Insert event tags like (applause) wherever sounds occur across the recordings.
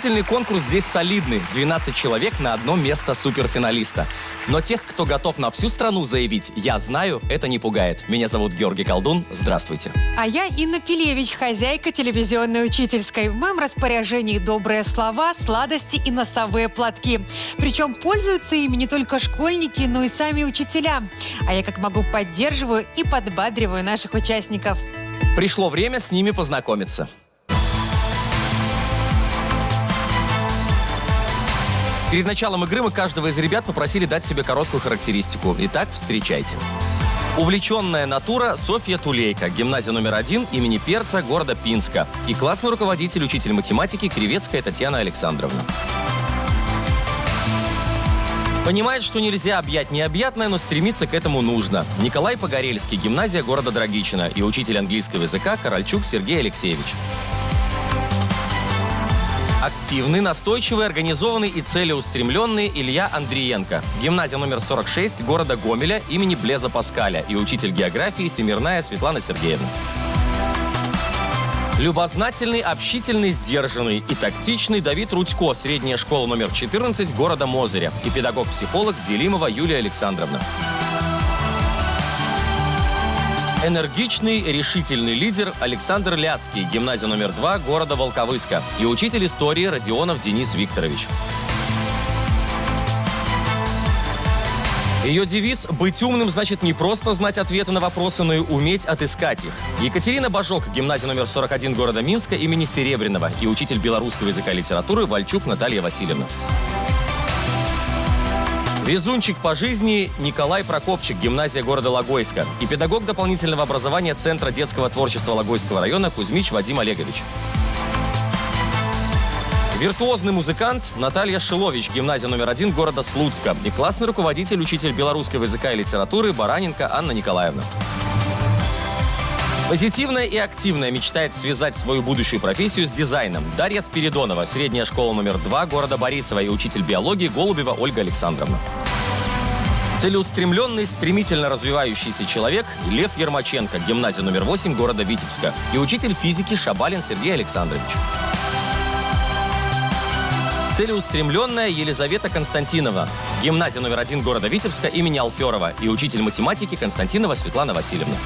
Вступительный конкурс здесь солидный. 12 человек на одно место суперфиналиста. Но тех, кто готов на всю страну заявить «Я знаю», это не пугает. Меня зовут Георгий Колдун. Здравствуйте. А я Инна Пелевич, хозяйка телевизионной учительской. В моем распоряжении добрые слова, сладости и носовые платки. Причем пользуются ими не только школьники, но и сами учителя. А я как могу поддерживаю и подбадриваю наших участников. Пришло время с ними познакомиться. Перед началом игры мы каждого из ребят попросили дать себе короткую характеристику. Итак, встречайте. Увлеченная натура Софья Тулейка, гимназия номер один имени Перца, города Пинска. И классный руководитель, учитель математики Кривецкая Татьяна Александровна. Понимает, что нельзя объять необъятное, но стремиться к этому нужно. Николай Погорельский, гимназия города Драгичина и учитель английского языка Корольчук Сергей Алексеевич. Активный, настойчивый, организованный и целеустремленный Илья Андриенко. Гимназия номер 46 города Гомеля имени Блеза Паскаля и учитель географии Семирная Светлана Сергеевна. Любознательный, общительный, сдержанный и тактичный Давид Рудько, средняя школа номер 14 города Мозыря и педагог-психолог Зелимова Юлия Александровна. Энергичный, решительный лидер Александр Ляцкий, гимназия номер 2 города Волковыска и учитель истории Родионов Денис Викторович. Ее девиз «Быть умным» значит не просто знать ответы на вопросы, но и уметь отыскать их. Екатерина Бажок, гимназия номер 41 города Минска имени Серебряного и учитель белорусского языка и литературы Вальчук Наталья Васильевна. Везунчик по жизни Николай Прокопчик, гимназия города Логойска. И педагог дополнительного образования Центра детского творчества Логойского района Кузьмич Вадим Олегович. Виртуозный музыкант Наталья Шилович, гимназия номер один города Слуцка. И классный руководитель, учитель белорусского языка и литературы Бараненко Анна Николаевна. Позитивная и активная мечтает связать свою будущую профессию с дизайном. Дарья Спиридонова, средняя школа номер два города Борисова и учитель биологии Голубева Ольга Александровна. Целеустремленный, стремительно развивающийся человек Лев Ермаченко, гимназия номер 8 города Витебска. И учитель физики Шабалин Сергей Александрович. Целеустремленная Елизавета Константинова, гимназия номер один города Витебска имени Алферова и учитель математики Константинова Светлана Васильевна.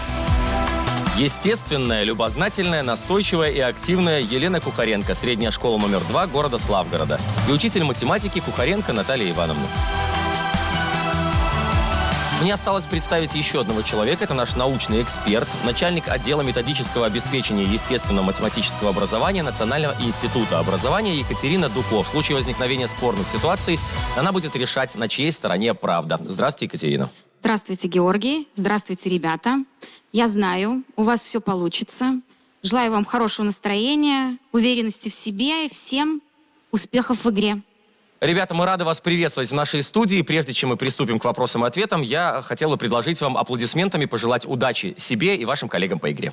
Естественная, любознательная, настойчивая и активная Елена Кухаренко, средняя школа номер 2 города Славгорода. И учитель математики Кухаренко Наталья Ивановна. Мне осталось представить еще одного человека. Это наш научный эксперт, начальник отдела методического обеспечения естественно-математического образования Национального института образования Екатерина Дуков. В случае возникновения спорных ситуаций она будет решать, на чьей стороне правда. Здравствуйте, Екатерина. Здравствуйте, Георгий. Здравствуйте, ребята. Я знаю, у вас все получится. Желаю вам хорошего настроения, уверенности в себе и всем успехов в игре. Ребята, мы рады вас приветствовать в нашей студии. Прежде чем мы приступим к вопросам и ответам, я хотел бы предложить вам аплодисментами пожелать удачи себе и вашим коллегам по игре.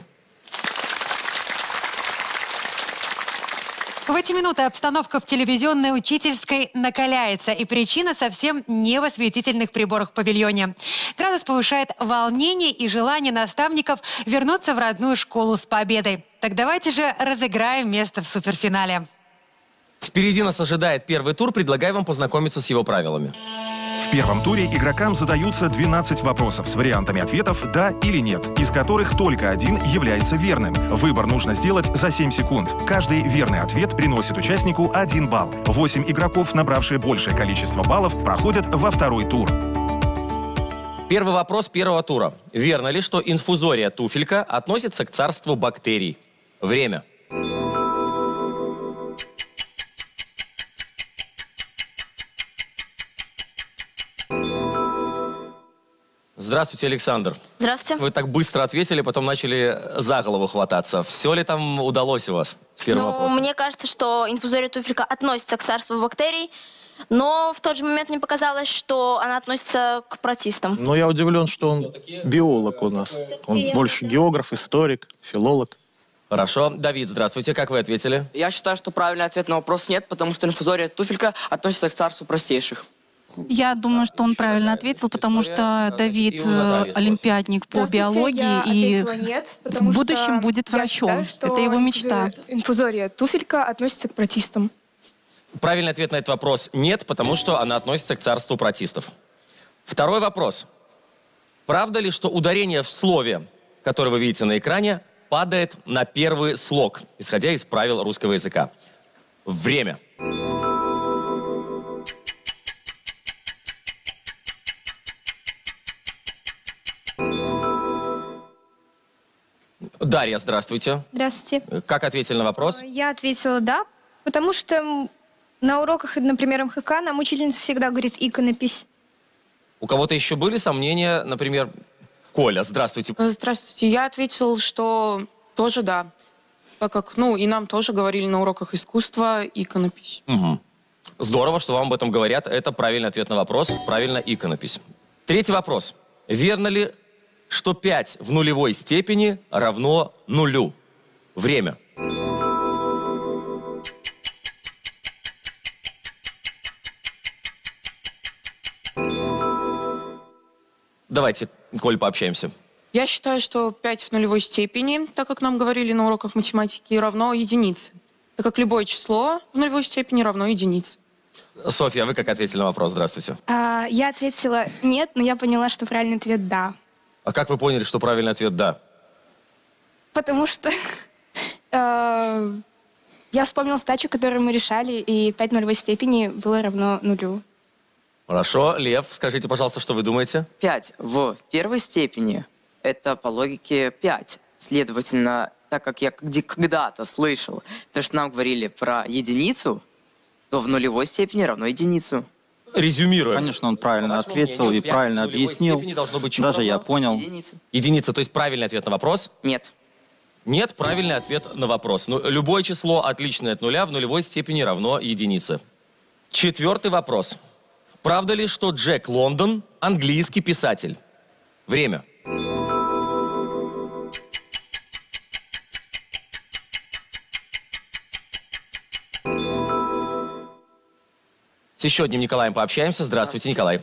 В эти минуты обстановка в телевизионной учительской накаляется, и причина совсем не в осветительных приборах в павильоне. Градус повышает волнение и желание наставников вернуться в родную школу с победой. Так давайте же разыграем место в суперфинале. Впереди нас ожидает первый тур. Предлагаю вам познакомиться с его правилами. В первом туре игрокам задаются 12 вопросов с вариантами ответов «да» или «нет», из которых только один является верным. Выбор нужно сделать за 7 секунд. Каждый верный ответ приносит участнику 1 балл. 8 игроков, набравшие большее количество баллов, проходят во второй тур. Первый вопрос первого тура. Верно ли, что инфузория туфелька относится к царству бактерий? Время. Здравствуйте, Александр. Здравствуйте. Вы так быстро ответили, потом начали за голову хвататься. Все ли там удалось у вас с первого ну, вопроса? Мне кажется, что инфузория туфелька относится к царству бактерий, но в тот же момент мне показалось, что она относится к протистам. Но я удивлен, что он биолог у нас. Он больше географ, историк, филолог. Хорошо. Давид, здравствуйте. Как вы ответили? Я считаю, что правильный ответ на вопрос нет, потому что инфузория туфелька относится к царству простейших. Я думаю, что он правильно ответил, потому что Давид э, олимпиадник по биологии и нет, в будущем будет врачом. Считаю, Это его мечта. Инфузория туфелька относится к протистам. Правильный ответ на этот вопрос нет, потому что она относится к царству протистов. Второй вопрос. Правда ли, что ударение в слове, которое вы видите на экране, падает на первый слог, исходя из правил русского языка? Время. Дарья, здравствуйте. Здравствуйте. Как ответили на вопрос? Я ответила «да», потому что на уроках, например, МХК нам учительница всегда говорит «иконопись». У кого-то еще были сомнения, например, Коля, здравствуйте. Э, Здравствуйте. Я ответил, что тоже да. Так как, ну, и нам тоже говорили на уроках искусства иконопись. Мгм. Здорово, что вам об этом говорят. Это правильный ответ на вопрос. Правильно, иконопись. Третий вопрос. Верно ли, что 5 в нулевой степени равно нулю? Время. Давайте, Коль, пообщаемся. Я считаю, что 5 в нулевой степени, так как нам говорили на уроках математики, равно единице. Так как любое число в нулевой степени равно единице. Софья, а вы как ответили на вопрос? Здравствуйте. А, я ответила «нет», но я поняла, что правильный ответ «да». А как вы поняли, что правильный ответ «да»? Потому что (laughs) э, я вспомнила стачу, которую мы решали, и 5 в нулевой степени было равно нулю. Хорошо. Лев, скажите, пожалуйста, что вы думаете? 5 в первой степени – это по логике 5. Следовательно, так как я когда-то слышал, то, что нам говорили про единицу, то в нулевой степени равно единицу. Резюмируем. Конечно, он правильно ответил мнению, и правильно объяснил. быть Даже я понял. Единица. Единица, то есть правильный ответ на вопрос? Нет. Нет, правильный ответ на вопрос. Ну, любое число, отличное от нуля, в нулевой степени равно единице. Четвертый вопрос. Правда ли, что Джек Лондон – английский писатель? Время. С еще одним Николаем пообщаемся. Здравствуйте, Николай.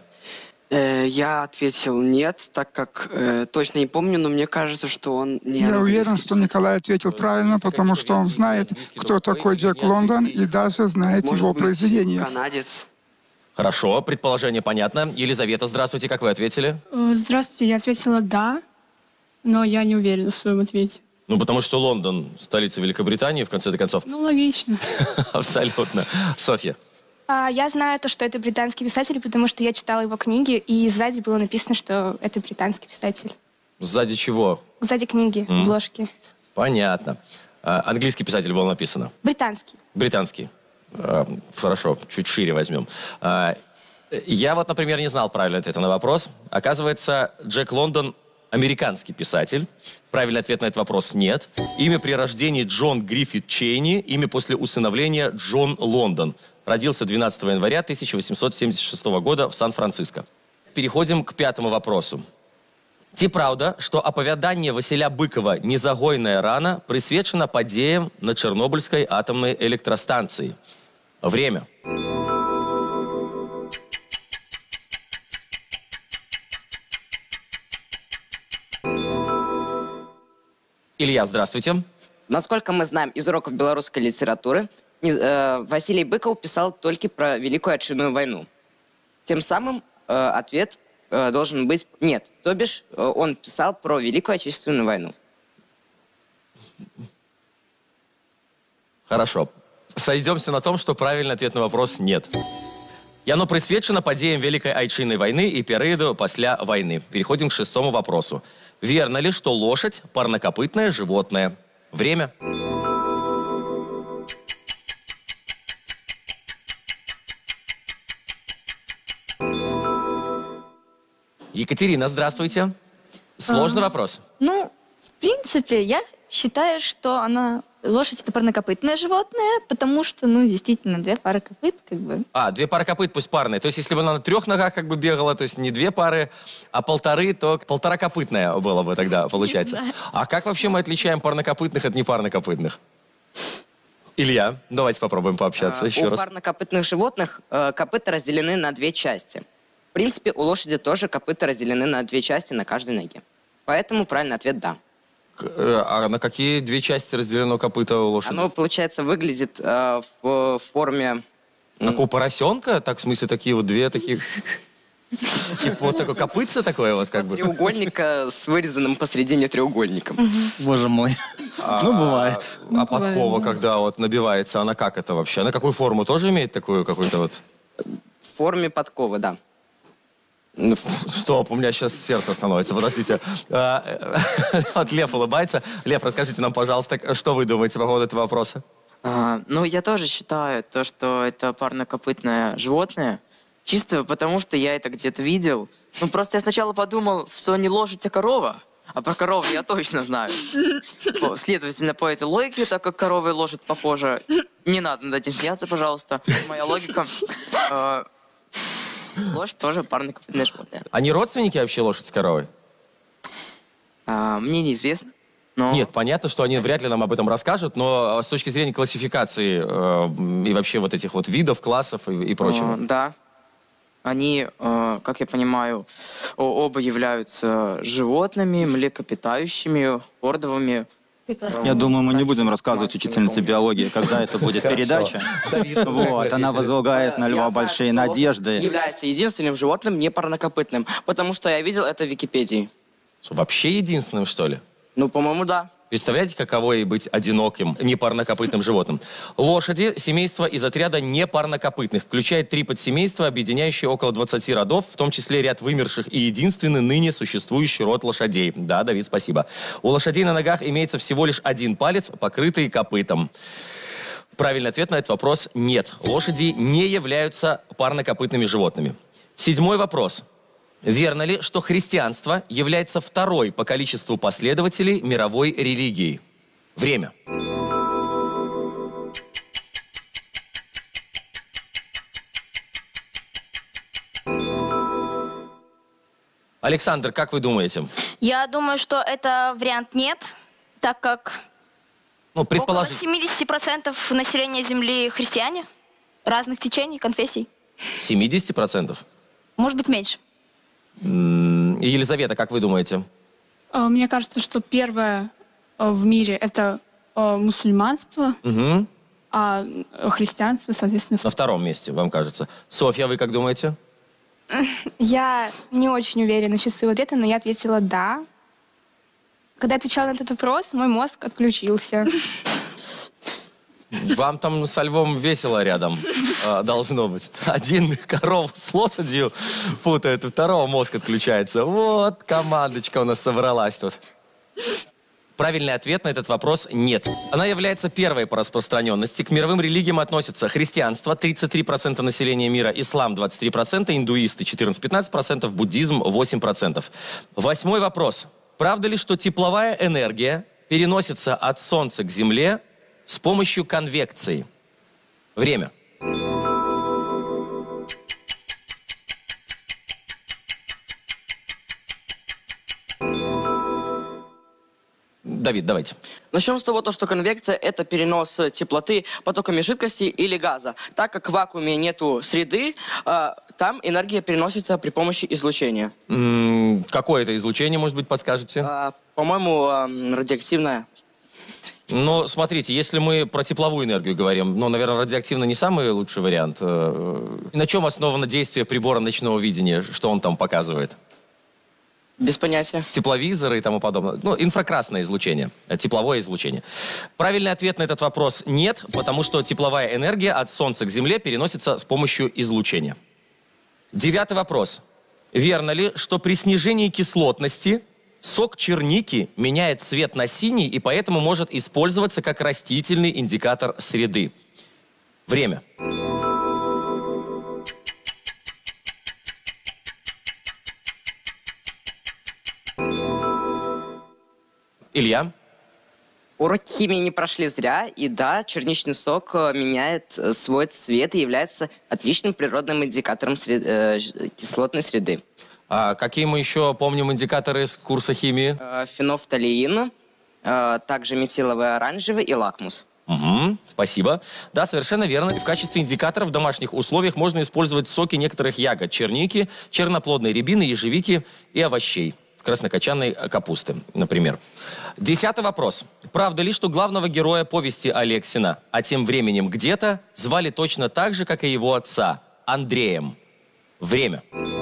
Э, Я ответил нет, так как э, точно не помню, но мне кажется, что он не Я уверен, что Николай ответил правильно, потому что он знает, кто такой Джек Лондон и даже знает Может его быть, произведения. Канадец. Хорошо, предположение понятно. Елизавета, здравствуйте, как вы ответили? Э, Здравствуйте, я ответила «да», но я не уверена в своем ответе. Ну, потому что Лондон – столица Великобритании, в конце концов. Ну, логично. (laughs) Абсолютно. Софья. А, я знаю то, что это британский писатель, потому что я читала его книги, и сзади было написано, что это британский писатель. Сзади чего? Сзади книги, М. обложки. Понятно. А, английский писатель было написано. Британский. Британский. А, хорошо, чуть шире возьмем. А, я вот, например, не знал правильный ответ на вопрос. Оказывается, Джек Лондон американский писатель. Правильный ответ на этот вопрос нет. Имя при рождении Джон Гриффит Чейни, имя после усыновления Джон Лондон. Родился 12 января 1876 года в Сан-Франциско. Переходим к пятому вопросу. Ці праўда, што апавяданне Васіля Быкова «Незагойная рана» прысвечана падзеям на Чарнобыльскай атамнай электрастанцыі. Время. Илья, здравствуйте. Насколько мы знаем из уроков белорусской литературы, не- э, Василий Быков писал только про Великую Отчинную войну. Тем самым э, ответ э, должен быть нет. То бишь э, он писал про Великую Отечественную войну. Хорошо. Сойдемся на том, что правильный ответ на вопрос нет. Яно прысвечана падзеям вялікай айчыннай вайны і перыяду пасля вайны. Переходим к шестому вопросу. Верно ли, что лошадь – парнокопытное животное? Время. Екатерина, здравствуйте. Сложный А. вопрос. Ну, в принципе, я считаю, что она лошадь это парнокопытное животное, потому что, ну, действительно, две пары копыт, как бы. А, две пары копыт пусть парные. То есть, если бы она на трех ногах как бы бегала, то есть не две пары, а полторы, то полтора копытная было бы тогда, (laughs) получается. знаю. А как вообще мы отличаем парнокопытных от непарнокопытных? Илья, давайте попробуем пообщаться Э, еще у раз. парнокопытных животных э, копыта разделены на две части. В принципе, у лошади тоже копыта разделены на две части на каждой ноге. Поэтому правильный ответ да. Э, А на какие две части разделено копыто у лошади? Оно, получается, выглядит э, в форме Как у поросенка? Так, в смысле, такие вот две таких... Типа вот такое копытце такое вот как бы. Треугольника с вырезанным посередине треугольником. Боже мой. Ну, бывает. А подкова, когда вот набивается, она как это вообще? Она какую форму? Тоже имеет такую какую-то вот... В форме подковы, да. Стоп, у меня сейчас сердце становится, подождите. А, э, (laughs) Вот Лев улыбается. Лев, расскажите нам, пожалуйста, что вы думаете по поводу этого вопроса? А, ну, я тоже считаю то, что это парнокопытное животное. Чисто потому, что я это где-то видел. Ну, просто я сначала подумал, что не лошадь, а корова. А про корову я точно знаю. Следовательно, по этой логике, так как корова и лошадь похожа, не надо над этим смеяться, пожалуйста. Моя логика. э, Лошадь тоже парнокопытное животное. Они родственники вообще лошадь с коровой? А, мне неизвестно. Но... Нет, понятно, что они вряд ли нам об этом расскажут, но э, с точки зрения классификации э, и вообще вот этих вот видов, классов и, и прочего. Э, да. Они, э, как я понимаю, оба являются животными, млекопитающими, ордовыми. Я думаю, мы не будем рассказывать учительнице биологии, когда это (laughs) будет передача. Вот, она возлагает на льва большие надежды. Является единственным животным не парнокопытным, потому что я видел это в Википедии. Что, вообще единственным, что ли? Ну, по-моему, да. Представляете, каково ей быть одиноким, непарнокопытным животным? Лошади – семейство из отряда непарнокопытных, включает три подсемейства, объединяющие около 20 родов, в том числе ряд вымерших и единственный ныне существующий род лошадей. Да, Давид, спасибо. У лошадей на ногах имеется всего лишь один палец, покрытый копытом. Правильный ответ на этот вопрос – нет. Лошади не являются парнокопытными животными. Седьмой вопрос. Верно ли, что христианство является второй по количеству последователей мировой религии? Время. Александр, как вы думаете? Я думаю, что это вариант нет, так как Ну, около предположить. 70% населения Земли христиане разных течений, конфессий. 70%? Может быть, меньше. Елизавета, как вы думаете? Э, Мне кажется, что первое э, в мире это э, мусульманство, Мгм. а христианство, соответственно, На втором месте, вам кажется. Софья, вы как думаете? (laughs) Я не очень уверена насчет своего ответа, но я ответила «да». Когда я отвечала на этот вопрос, мой мозг отключился. (laughs) Вам там со львом весело рядом э, должно быть. Один коров с лошадью путает, у второго мозг отключается. Вот командочка у нас собралась тут. Правильный ответ на этот вопрос – нет. Она является первой по распространенности. К мировым религиям относятся христианство – 33% населения мира, ислам – 23%, индуисты – 14-15%, буддизм – 8%. Восьмой вопрос. Правда ли, что тепловая энергия переносится от Солнца к Земле с помощью конвекции? Время. Давид, давайте. Начнем с того, то, что конвекция – это перенос теплоты потоками жидкости или газа. Так как в вакууме нету среды, э, там энергия переносится при помощи излучения. М, Какое это излучение, может быть, подскажете? А, по-моему, радиоактивное. Ну, смотрите, если мы про тепловую энергию говорим, ну, наверное, радиоактивно не самый лучший вариант. Э, На чем основано действие прибора ночного видения? Что он там показывает? Без понятия. Тепловизоры и тому подобное. Ну, инфракрасное излучение, э, тепловое излучение. Правильный ответ на этот вопрос нет, потому что тепловая энергия от Солнца к Земле переносится с помощью излучения. Девятый вопрос. Верно ли, что при снижении кислотности сок черники меняет цвет на синий и поэтому может использоваться как растительный индикатор среды? Время. Илья? Уроки химии не прошли зря, и да, черничный сок э, меняет э, свой цвет и является отличным природным индикатором сред- э, кислотной среды. А какие мы еще помним индикаторы с курса химии? Э, Фенофталеин, э, также метиловый оранжевый и лакмус. Угу, спасибо. Да, совершенно верно. И в качестве индикатора в домашних условиях можно использовать соки некоторых ягод, черники, черноплодной рябины, ежевики и овощей. краснокочанной капусты, например. Десятый вопрос. Правда ли, что главного героя повести Алексина, а тем временем где-то, звали точно так же, как и его отца, Андреем? Время. Э,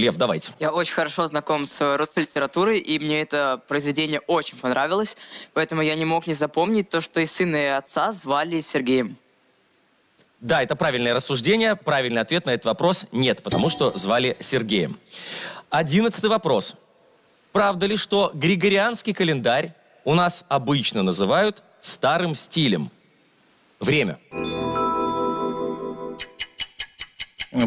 Лев, давайте. Я очень хорошо знаком с русской литературой, и мне это произведение очень понравилось, поэтому я не мог не запомнить то, что и сына, и отца звали Сергеем. Да, это правильное рассуждение. Правильный ответ на этот вопрос – нет, потому что звали Сергеем. Одиннадцатый вопрос. Правда ли, что григорианский календарь у нас обычно называют старым стилем? Время. Я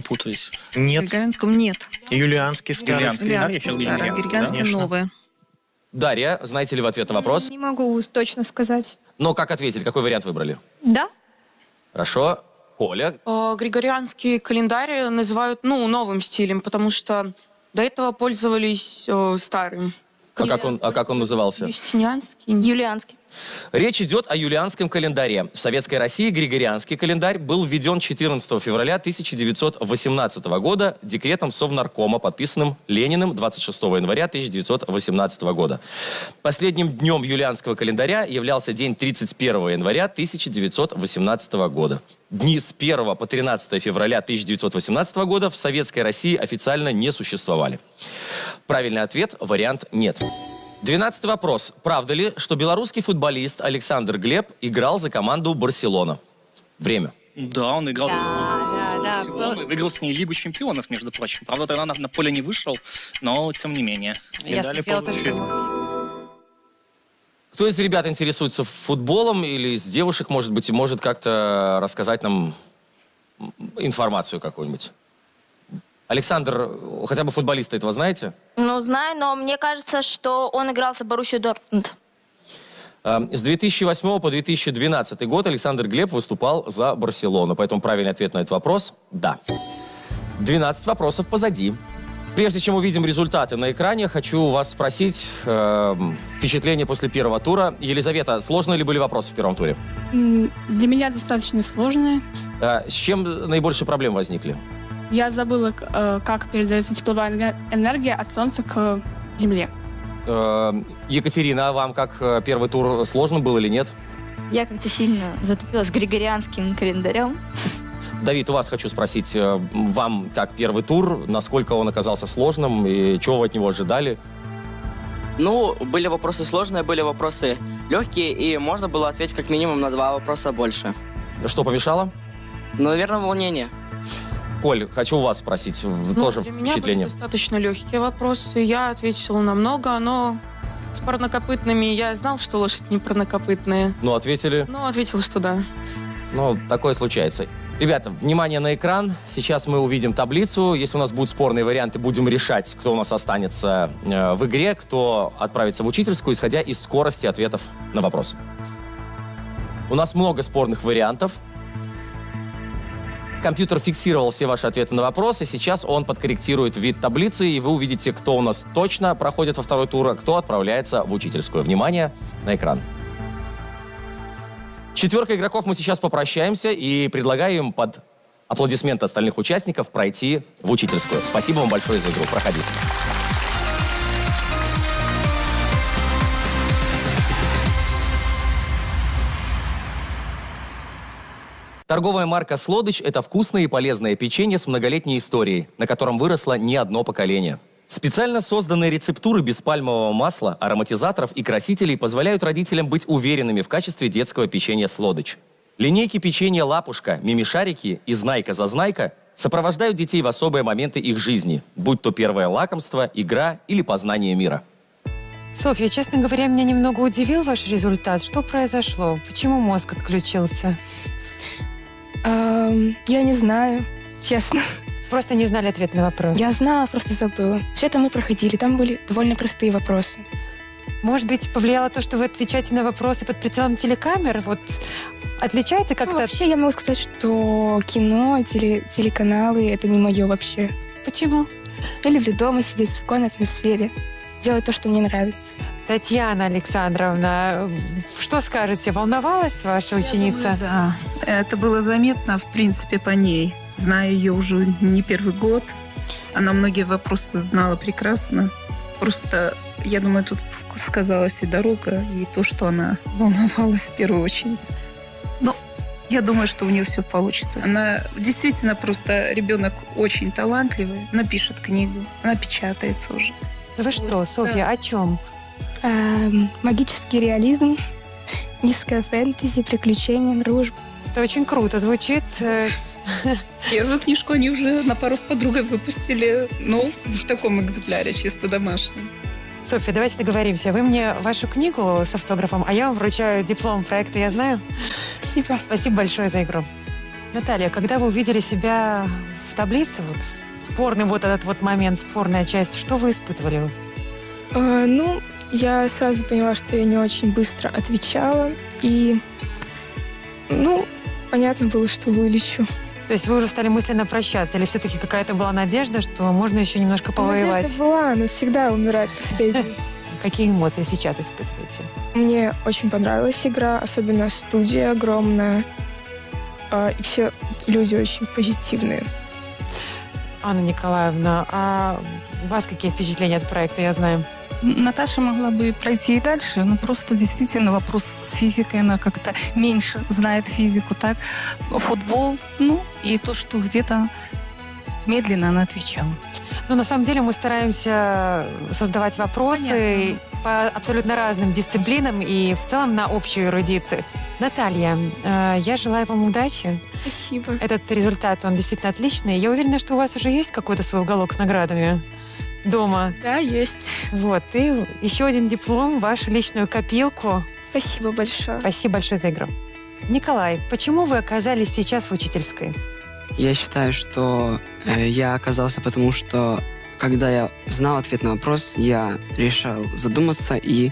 путаюсь. Нет. Григорианском нет. Юлианский старый. Юлианский старый, конечно. новое. Дарья, знаете ли вы ответ на вопрос? Не могу точно сказать. Но как ответили? Какой вариант выбрали? Да? Хорошо. Коля? Э, Григорианский календарь называют, ну, новым стилем, потому что до этого пользовались э, старым. А как он, а как он назывался? Юстинианский. Юлианский. Речь идет о юлианском календаре. В Советской России григорианский календарь был введен 14 февраля 1918 года декретом Совнаркома, подписанным Лениным 26 января 1918 года. Последним днем юлианского календаря являлся день 31 января 1918 года. Дни с 1 по 13 февраля 1918 года в Советской России официально не существовали. Правильный ответ – вариант «нет». Двенадцатый вопрос. Правда ли, что белорусский футболист Александр Глеб играл за команду Барселона? Время. Да, он играл Да, да. Барселону и выиграл с ней Лигу чемпионов, между прочим. Правда, тогда на, на поле не вышел, но тем не менее. Я получил. тоже. Кто из ребят интересуется футболом или из девушек, может быть, и может как-то рассказать нам информацию какую-нибудь? Александр, хотя бы футболиста этого знаете? Ну, знаю, но мне кажется, что он играл за Боруссию Дортмунд. Э, С 2008 по 2012 год Александр Глеб выступал за Барселону. Поэтому правильный ответ на этот вопрос – да. 12 вопросов позади. Прежде чем увидим результаты на экране, хочу вас спросить э, впечатление после первого тура. Елизавета, сложные ли были вопросы в первом туре? Для меня достаточно сложные. Э, с чем наибольшие проблемы возникли? Я забыла, э, как передается тепловая эне- энергия от Солнца к Земле. Э, Екатерина, а вам как э, первый тур сложным был или нет? Я как-то сильно затупилась григорианским календарем. Давид, у вас хочу спросить, э, вам как первый тур, насколько он оказался сложным и чего вы от него ожидали? Ну, были вопросы сложные, были вопросы легкие, и можно было ответить как минимум на два вопроса больше. Что помешало? Ну, наверное, волнение. Коль, хочу у вас спросить, Ну, тоже для меня впечатление. были достаточно легкие вопросы. Я ответила на много, но с парнокопытными я знал, что лошадь не парнокопытная. Ну, ответили. Но ответил, что да. Ну, такое случается. Ребята, внимание на экран. Сейчас мы увидим таблицу. Если у нас будут спорные варианты, будем решать, кто у нас останется э, в игре, кто отправится в учительскую, исходя из скорости ответов на вопросы. У нас много спорных вариантов. Компьютер фиксировал все ваши ответы на вопросы. Сейчас он подкорректирует вид таблицы, и вы увидите, кто у нас точно проходит во второй тур, а кто отправляется в учительскую. Внимание на экран. Четверка игроков мы сейчас попрощаемся и предлагаем им под аплодисменты остальных участников пройти в учительскую. Спасибо вам большое за игру. Проходите. Торговая марка «Слодыч» — это вкусное и полезное печенье с многолетней историей, на котором выросло не одно поколение. Специально созданные рецептуры без пальмового масла, ароматизаторов и красителей позволяют родителям быть уверенными в качестве детского печенья «Слодыч». Линейки печенья «Лапушка», «Мимишарики» и «Знайка-зазнайка» сопровождают детей в особые моменты их жизни, будь то первое лакомство, игра или познание мира. Софья, честно говоря, меня немного удивил ваш результат. Что произошло? Почему мозг отключился? Я не знаю, честно. Просто не знали ответ на вопрос. Я знала, просто забыла. Все это мы проходили, там были довольно простые вопросы. Может быть, повлияло то, что вы отвечаете на вопросы под прицелом телекамер? Вот отличается как-то? Ну, вообще, я могу сказать, что кино, теле- телеканалы — это не мое вообще. Почему? Я люблю дома сидеть в спокойной атмосфере, делать то, что мне нравится. Татьяна Александровна, что скажете, волновалась ваша ученица? Да, это было заметно, в принципе, по ней. Знаю ее уже не первый год. Она многие вопросы знала прекрасно. Просто, я думаю, тут сказалась и дорога, и то, что она (laughs) волновалась в первую очередь. Но я думаю, что у нее все получится. Она действительно просто ребенок очень талантливый. Она пишет книгу, она печатается уже. Да вы что, Софья, о чем? Эм, магический реализм, низкая фэнтези, приключения, дружба. Это очень круто звучит. Э, Первую книжку они уже на пару с подругой выпустили, ну, в таком экземпляре, чисто домашнем. Софья, давайте договоримся. Вы мне вашу книгу с автографом, а я вам вручаю диплом проекта «Я знаю». Спасибо. Спасибо большое за игру. Наталья, когда вы увидели себя в таблице, вот, спорный вот этот вот момент, спорная часть, что вы испытывали? Э, ну, я сразу поняла, что я не очень быстро отвечала. И, ну, понятно было, что вылечу. То есть вы уже стали мысленно прощаться? Или все-таки какая-то была надежда, что можно еще немножко повоевать? Надежда была, но всегда умирает последний. Какие эмоции сейчас испытываете? Мне очень понравилась игра, особенно студия огромная. А, и все люди очень позитивные. Анна Николаевна, а у вас какие впечатления от проекта, я знаю? Наташа могла бы пройти и дальше, но просто действительно вопрос с физикой, она как-то меньше знает физику, так? Футбол, ну, и то, что где-то медленно она отвечала. Ну, на самом деле мы стараемся создавать вопросы Понятно. по абсолютно разным дисциплинам и в целом на общую эрудицию. Наталья, э, я желаю вам удачи. Спасибо. Этот результат, он действительно отличный. Я уверена, что у вас уже есть какой-то свой уголок с наградами дома. Да, есть. Вот, и еще один диплом, вашу личную копилку. Спасибо большое. Спасибо большое за игру. Николай, почему вы оказались сейчас в учительской? Я считаю, что э, я оказался потому, что когда я знал ответ на вопрос, я решал задуматься и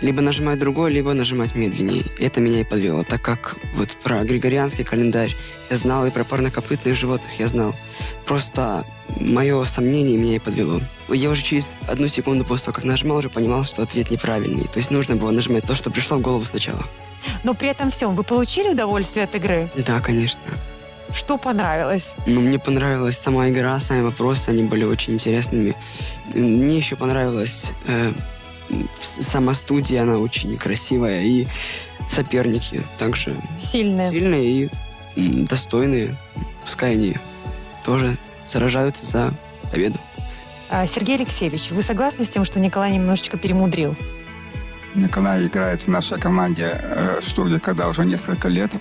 либо нажимать другой, либо нажимать медленнее. Это меня и подвело, так как вот про григорианский календарь я знал, и про парнокопытных животных я знал. Просто мое сомнение меня и подвело. Я уже через одну секунду после того, как нажимал, уже понимал, что ответ неправильный. То есть нужно было нажимать то, что пришло в голову сначала. Но при этом всем вы получили удовольствие от игры? Да, конечно. Что понравилось? Ну, мне понравилась сама игра, сами вопросы, они были очень интересными. Мне еще понравилась э, сама студия, она очень красивая, и соперники также сильные, сильные и достойные. Пускай они тоже сражаются за победу. А, Сергей Алексеевич, вы согласны с тем, что Николай немножечко перемудрил? Николай играет в нашей команде э, студии, когда уже несколько лет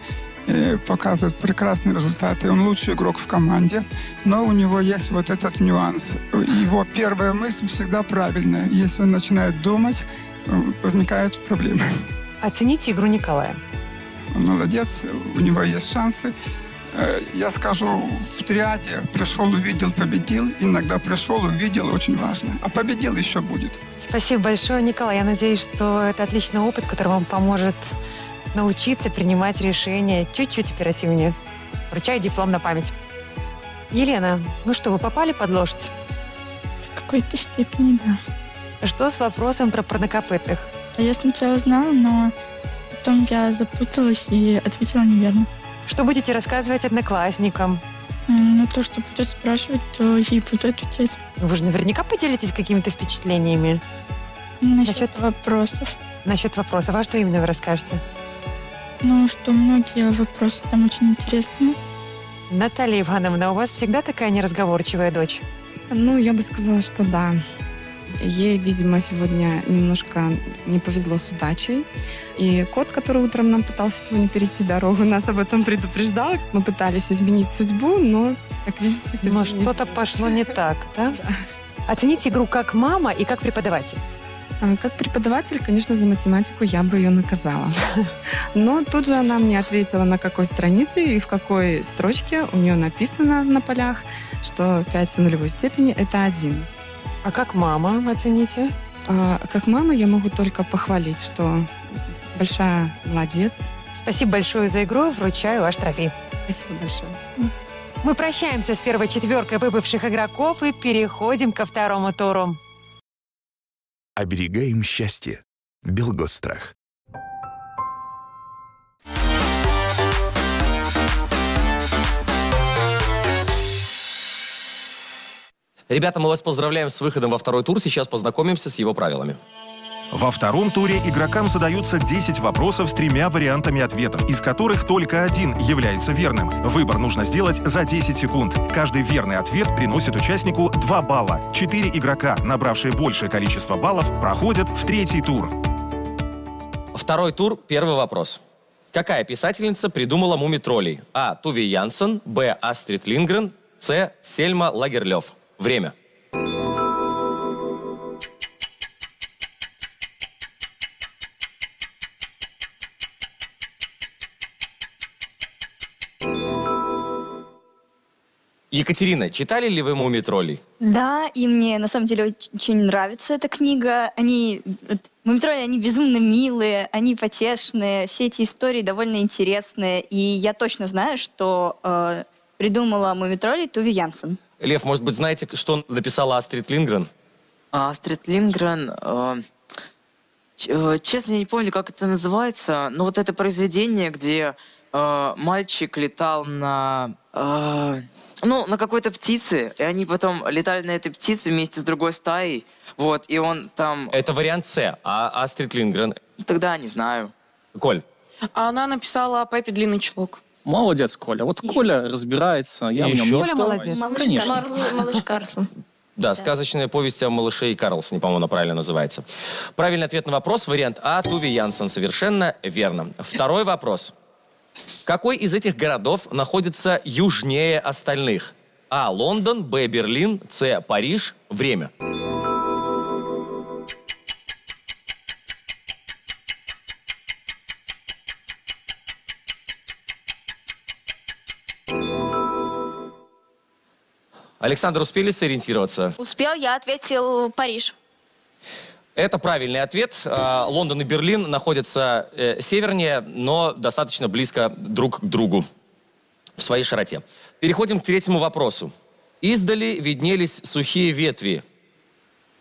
показывает прекрасные результаты. Он лучший игрок в команде, но у него есть вот этот нюанс. Его первая мысль всегда правильная. Если он начинает думать, возникают проблемы. Оцените игру Николая. Он молодец, у него есть шансы. Э, я скажу, в триаде пришел, увидел, победил. Иногда пришел, увидел, очень важно. А победил еще будет. Спасибо большое, Николай. Я надеюсь, что это отличный опыт, который вам поможет научиться принимать решения чуть-чуть оперативнее. Вручаю диплом на память. Елена, ну что, вы попали под лошадь? В какой-то степени, да. Что с вопросом про парнокопытных? Я сначала знала, но потом я запуталась и ответила неверно. Что будете рассказывать одноклассникам? Ну, то, что будут спрашивать, то ей буду отвечать. Вы же наверняка поделитесь какими-то впечатлениями. Насчет, Насчет вопросов. Насчет вопросов. А что именно вы расскажете? Ну, что многие вопросы там очень интересные. Наталья Ивановна, у вас всегда такая неразговорчивая дочь? Ну, я бы сказала, что да. Ей, видимо, сегодня немножко не повезло с удачей. И кот, который утром нам пытался сегодня перейти дорогу, (laughs) нас об этом предупреждал. Мы пытались изменить судьбу, но, как видите, Но что-то пошло не (laughs) так, да? да? Оцените игру как мама и как преподаватель. А, как преподаватель, конечно, за математику я бы ее наказала. Но тут же она мне ответила, на какой странице и в какой строчке у нее написано на полях, что 5 в нулевой степени — это 1. А как мама оцените? А, как мама я могу только похвалить, что большая молодец. Спасибо большое за игру. Вручаю ваш трофей. Спасибо большое. Мы прощаемся с первой четверкой выбывших игроков и переходим ко второму туру. Оберегаем счастье. Белгосстрах. Ребята, мы вас поздравляем с выходом во второй тур. Сейчас познакомимся с его правилами. Во втором туре игрокам задаются 10 вопросов с тремя вариантами ответов, из которых только один является верным. Выбор нужно сделать за 10 секунд. Каждый верный ответ приносит участнику 2 балла. Четыре игрока, набравшие большее количество баллов, проходят в третий тур. Второй тур, первый вопрос. Какая писательница придумала муми-троллей? А. Туви Янсен, Б. Астрид Лингрен, С. Сельма Лагерлёв. Время. Екатерина, читали ли вы «Муми-троллей»? Да, и мне на самом деле очень нравится эта книга. Они, вот, Мумитроли, они безумно милые, они потешные, все эти истории довольно интересные. И я точно знаю, что э, придумала Мумитроли Туви Янсен. Лев, может быть, знаете, что написала Астрид Лингрен? А Астрид Лингрен... э, э, честно, я не помню, как это называется, но вот это произведение, где э, мальчик летал на... э, ну, на какой-то птице, и они потом летали на этой птице вместе с другой стаей, вот, и он там... Это вариант С, а Астрид Лингрен? Тогда не знаю. Коль? А она написала Пеппи Длинный Чулок. Молодец, Коля. Вот Коля разбирается, я в нем Еще не что? разбираюсь. Конечно. Малыш Карлсон. (laughs) Да, сказочная повесть о малыше и Карлсоне, по-моему, она правильно называется. Правильный ответ на вопрос, вариант А, Туви Янсен. Совершенно верно. Второй вопрос. Какой из этих городов находится южнее остальных? А. Лондон, Б. Берлин, С. Париж. Время. Александр, успели сориентироваться? Успел, я ответил Париж. Это правильный ответ. А, Лондон и Берлин находятся э, севернее, но достаточно близко друг к другу в своей широте. Переходим к третьему вопросу. Издали виднелись сухие ветви.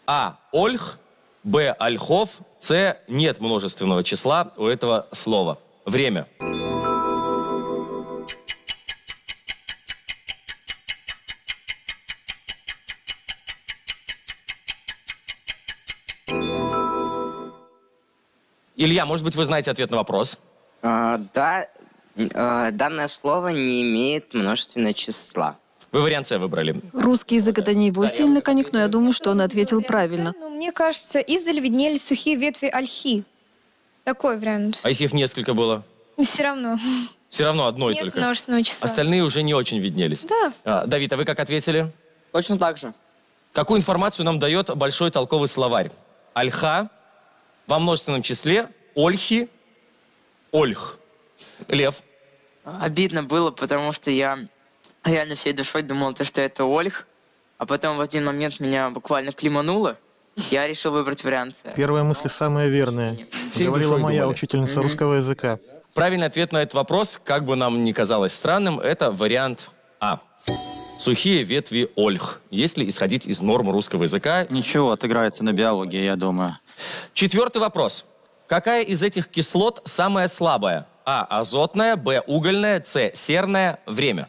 А. Ольх. Б. Ольхов. С. Нет множественного числа у этого слова. Время. Илья, может быть, вы знаете ответ на вопрос? А, да, э, данное слово не имеет множественного числа. Вы вариант С выбрали. Русский язык это не его сильный конек, но я думаю, что он ответил правильно. Ну, мне кажется, издали виднелись сухие ветви ольхи. Такой вариант. А если их несколько было? (laughs) Все равно. Все равно одной Нет только. множественного числа. Остальные уже не очень виднелись. Да. А, Давид, а вы как ответили? Точно так же. Какую информацию нам дает большой толковый словарь? Альха, во множественном числе, ольхи, ольх. Лев. Обидно было, потому что я реально всей душой думал, то, что это Ольх, а потом в один момент меня буквально климануло. Я решил выбрать вариант. Первая мысль самая верная. Всей Говорила моя думали. учительница Мгм. русского языка. Правильный ответ на этот вопрос, как бы нам ни казалось странным, это вариант А. Сухие ветви ольх, если исходить из норм русского языка. Ничего, отыграется на биологии, я думаю. Четвертый вопрос. Какая из этих кислот самая слабая? А. Азотная, Б. Угольная, С. Серная. Время.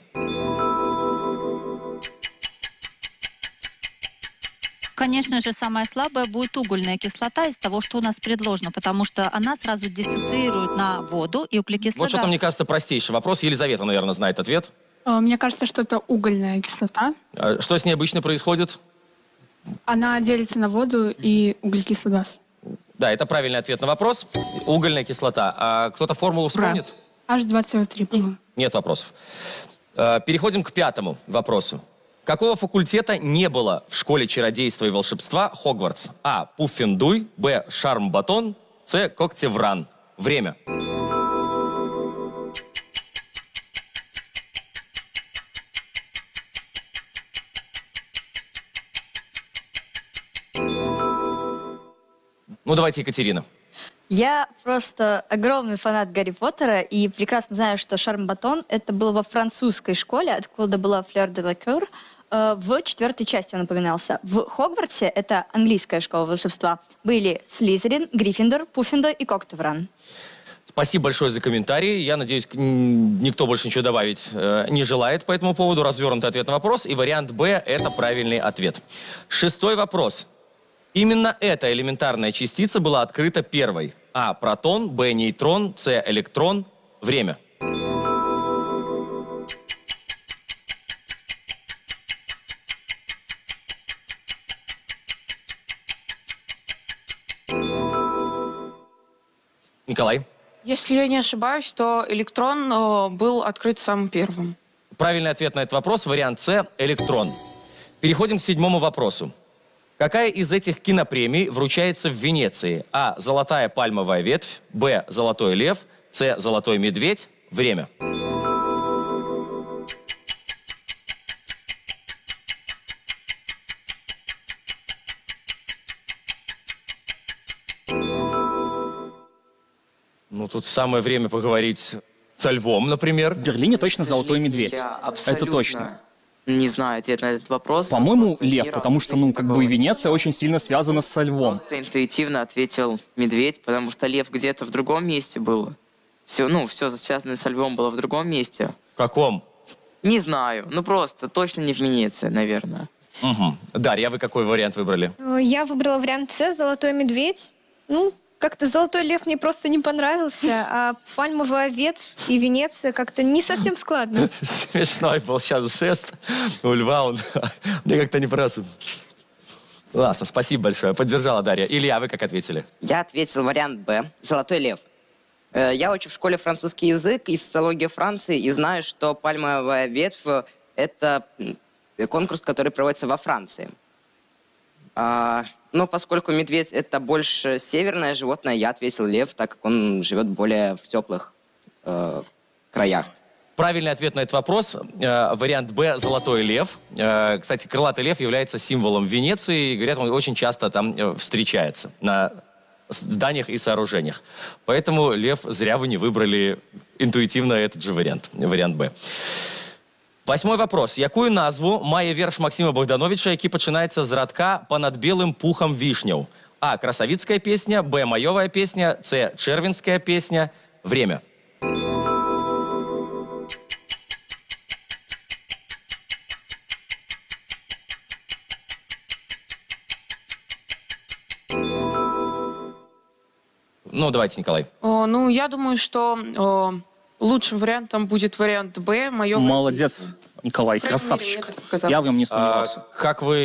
Конечно же, самая слабая будет угольная кислота из того, что у нас предложено, потому что она сразу диссоциирует на воду и углекислый Вот что-то, мне кажется, простейший вопрос. Елизавета, наверное, знает ответ. Э, Мне кажется, что это угольная кислота. А Что с ней обычно происходит? Она делится на воду и углекислый газ. Да, это правильный ответ на вопрос. Угольная кислота. А кто-то формулу вспомнит? H2CO3, по-моему. Нет вопросов. Э, Переходим к пятому вопросу. Какого факультета не было в школе чародейства и волшебства Хогвартс? А. Пуффендуй. Б. Шарм-батон. С. Когтевран. Время. Ну, давайте, Екатерина. Я просто огромный фанат Гарри Поттера и прекрасно знаю, что Шарм-Батон это было во французской школе, откуда была Флёр де Лакур. э, в четвертой части он упоминался. В Хогвартсе, это английская школа волшебства, были Слизерин, Гриффиндор, Пуффиндо и Коктевран. Спасибо большое за комментарии. Я надеюсь, никто больше ничего добавить э, не желает по этому поводу. Развернутый ответ на вопрос. И вариант Б – это правильный ответ. Шестой вопрос. Именно эта элементарная частица была открыта первой. А – протон, Б – нейтрон, С – электрон. Время. Николай. Если я не ошибаюсь, то электрон э, был открыт самым первым. Правильный ответ на этот вопрос – вариант С – электрон. Переходим к седьмому вопросу. Какая из этих кинопремий вручается в Венеции? А. Золотая пальмовая ветвь. Б. Золотой лев. С. Золотой медведь. Время. Ну, тут самое время поговорить со львом, например. В Берлине точно золотой медведь. Я Это абсолютно точно. Не знаю ответ на этот вопрос. По-моему, лев, потому что, ну, как бы Венеция очень сильно связана со львом. Просто интуитивно ответил медведь, потому что лев где-то в другом месте был. Все, ну, все связанное со львом было в другом месте. В каком? Не знаю. Ну, просто точно не в Венеции, наверное. Угу. Дарья, вы какой вариант выбрали? Э, Я выбрала вариант С, золотой медведь. Ну, как-то золотой лев мне просто не понравился, а пальмовая ветвь и Венеция как-то не совсем складно. (laughs) Смешной был сейчас жест у льва. Он (laughs) мне как-то не просто... Классно, спасибо большое. Поддержала Дарья. Илья, вы как ответили? Я ответил вариант Б. Золотой лев. Э, Я учу в школе французский язык и социологию Франции и знаю, что пальмовая ветвь – это конкурс, который проводится во Франции. А, но поскольку медведь – это больше северное животное, я ответил лев, так как он живет более в теплых э, краях. Правильный ответ на этот вопрос э, вариант Б «Золотой лев». Э, кстати, крылатый лев является символом Венеции. И, говорят, он очень часто там э, встречается на зданиях и сооружениях. Поэтому, лев, зря вы не выбрали интуитивно этот же вариант, вариант Б. Восьмой вопрос. Якую назву мае верш Максима Богдановича, які пачынаецца з радка «Понад белым пухом вишняў»? А. Красавицкая песня. Б. Маевая песня. С. Червинская песня. Время. Ну, давайте, Николай. О, ну, я думаю, что о, лучшим вариантом будет вариант Б. Мое Молодец, Николай, красавчик. я в нем не А, сомневался. как вы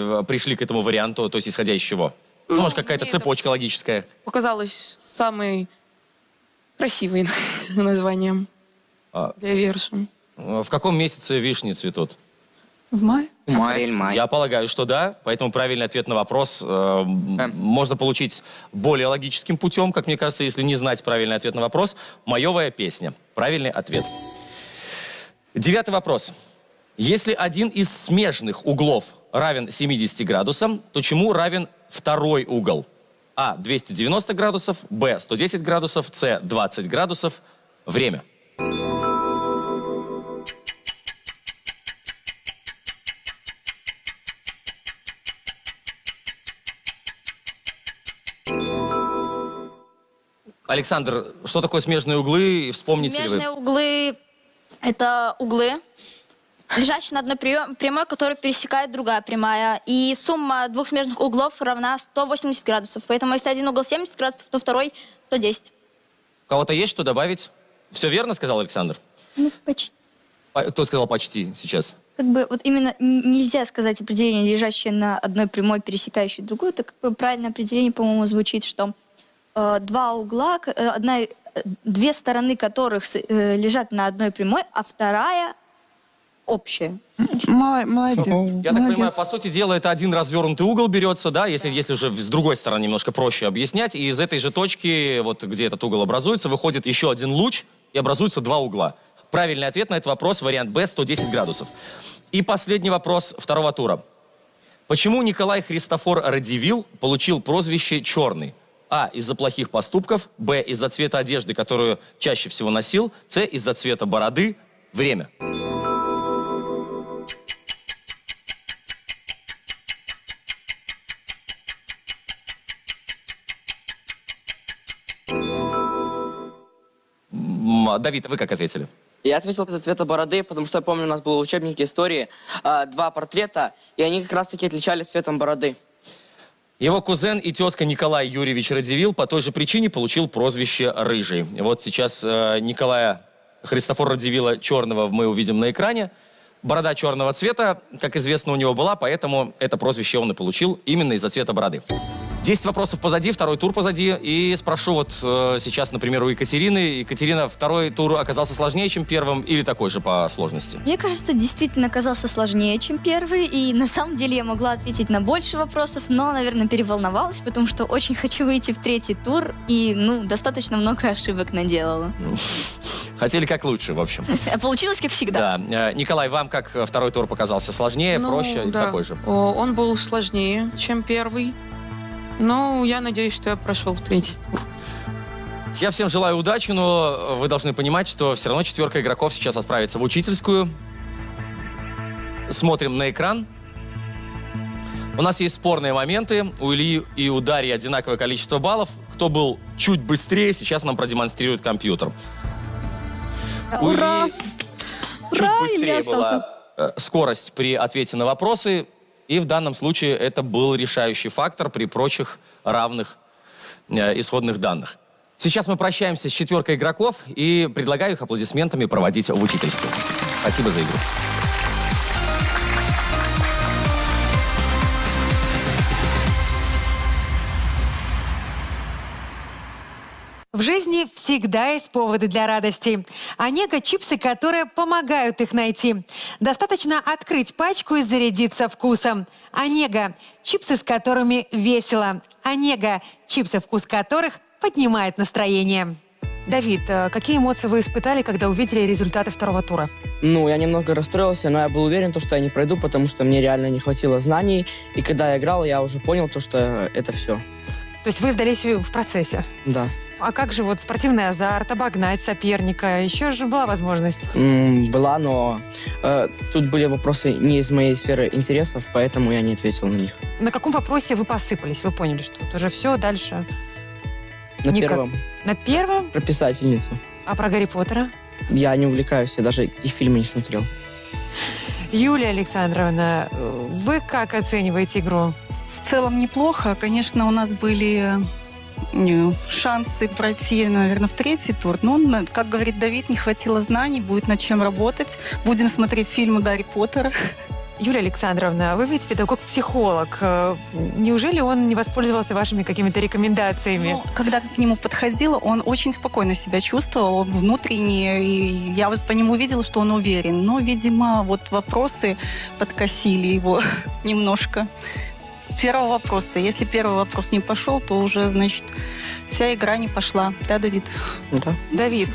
э, пришли к этому варианту, то есть исходя из чего? Ну, может, какая-то мне это- цепочка логическая. показалось самым красивым (laughs) названием А, для верша. в каком месяце вишни цветут? В мае? Май. Я полагаю, что да, поэтому правильный ответ на вопрос э, м, можно получить более логическим путем, как мне кажется, если не знать правильный ответ на вопрос. Маевая песня. Правильный ответ. Девятый вопрос. Если один из смежных углов равен 70 градусам, то чему равен второй угол? А. 290 градусов, Б. 110 градусов, С. 20 градусов. Время. Александр, что такое смежные углы? Вспомните ли Смежные вы? углы – это углы, лежащие на одной прямой, которую пересекает другая прямая. И сумма двух смежных углов равна 180 градусов. Поэтому если один угол 70 градусов, то второй 110. У кого-то есть что добавить? Все верно сказал Александр? Ну, почти. А Кто сказал почти сейчас? Как бы вот именно нельзя сказать определение, лежащее на одной прямой, пересекающей другую. Это как бы правильное определение, по-моему, звучит, что э, два угла, э, одна, э, две стороны которых лежат на одной прямой, а вторая общая. Молодец. Я так понимаю, по сути дела, это один развернутый угол берется, да, если, если уже с другой стороны немножко проще объяснять, и из этой же точки, вот где этот угол образуется, выходит еще один луч, и образуются два угла. Правильный ответ на этот вопрос, вариант Б, 110 градусов. И последний вопрос второго тура. Почему Николай Христофор Радивил получил прозвище «Черный»? А. Из-за плохих поступков. Б. Из-за цвета одежды, которую чаще всего носил. С. Из-за цвета бороды. Время. А, Давид, вы как ответили? Я ответил из-за цвета бороды, потому что я помню, у нас было в учебнике истории а, два портрета, и они как раз-таки отличались цветом бороды. Его кузен и тезка Николай Юрьевич Радивил по той же причине получил прозвище «Рыжий». Вот сейчас э, Николая Христофора Радивила Черного мы увидим на экране. Борода черного цвета, как известно, у него была, поэтому это прозвище он и получил именно из-за цвета бороды. 10 вопросов позади, второй тур позади. И спрошу вот э, сейчас, например, у Екатерины. Екатерина, второй тур оказался сложнее, чем первым, или такой же по сложности? Мне кажется, действительно оказался сложнее, чем первый, и на самом деле я могла ответить на больше вопросов, но, наверное, переволновалась, потому что очень хочу выйти в третий тур, и, ну, достаточно много ошибок наделала. (laughs) Хотели как лучше, в общем. (laughs) Получилось, как всегда. Да. Э, Николай, вам как второй тур показался? Сложнее, Ну, проще или да. такой же? Он был сложнее, чем первый. Но я надеюсь, что я прошел в третий тур. Я всем желаю удачи, но вы должны понимать, что все равно четверка игроков сейчас отправится в учительскую. Смотрим на экран. У нас есть спорные моменты. У Ильи и у Дарьи одинаковое количество баллов. Кто был чуть быстрее, сейчас нам продемонстрирует компьютер. У Ура! Ильи чуть Ура, быстрее Илья остался. была э, скорость при ответе на вопросы. И в данном случае это был решающий фактор при прочих равных э, исходных данных. Сейчас мы прощаемся с четверкой игроков и предлагаю их аплодисментами проводить в учительскую. Спасибо за игру. В жизни всегда есть поводы для радости. Онега – чипсы, которые помогают их найти. Достаточно открыть пачку и зарядиться вкусом. Онега – чипсы, с которыми весело. Онега – чипсы, вкус которых поднимает настроение. Давид, э, какие эмоции вы испытали, когда увидели результаты второго тура? Ну, я немного расстроился, но я был уверен, то, что я не пройду, потому что мне реально не хватило знаний. И когда я играл, я уже понял то, что это все. То есть вы сдались в процессе? Да. А как же вот спортивный азарт, обогнать соперника? Еще же была возможность. М, Была, но э, тут были вопросы не из моей сферы интересов, поэтому я не ответил на них. На каком вопросе вы посыпались? Вы поняли, что тут уже все, дальше? На Никак. первом. На первом? Про писательницу. А про Гарри Поттера? Я не увлекаюсь, я даже и фильмы не смотрел. Юлия Александровна, э, вы как оцениваете игру? В целом неплохо. Конечно, у нас были шансы пройти, наверное, в третий тур. Но, как говорит Давид, не хватило знаний, будет над чем работать. Будем смотреть фильмы Гарри Поттера. Юлия Александровна, вы ведь педагог-психолог. Э, Неужели он не воспользовался вашими какими-то рекомендациями? Ну, когда к нему подходила, он очень спокойно себя чувствовал, он внутренне, и я вот по нему видела, что он уверен. Но, видимо, вот вопросы подкосили его (laughs) немножко. С первого вопроса. Если первый вопрос не пошел, то уже, значит, вся игра не пошла. Да, Давид? Да. Давид,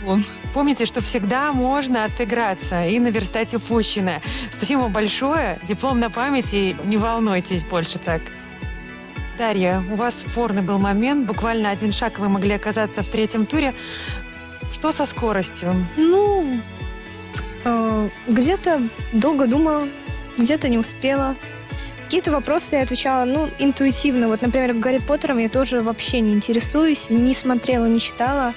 помните, что всегда можно отыграться и наверстать упущенное. Спасибо вам большое. Диплом на память и не волнуйтесь больше так. Дарья, у вас спорный был момент. Буквально один шаг вы могли оказаться в третьем туре. Что со скоростью? Ну, э, где-то долго думала, где-то не успела. Какие-то вопросы я отвечала, ну, интуитивно. Вот, например, Гарри Поттером я тоже вообще не интересуюсь, не смотрела, не читала.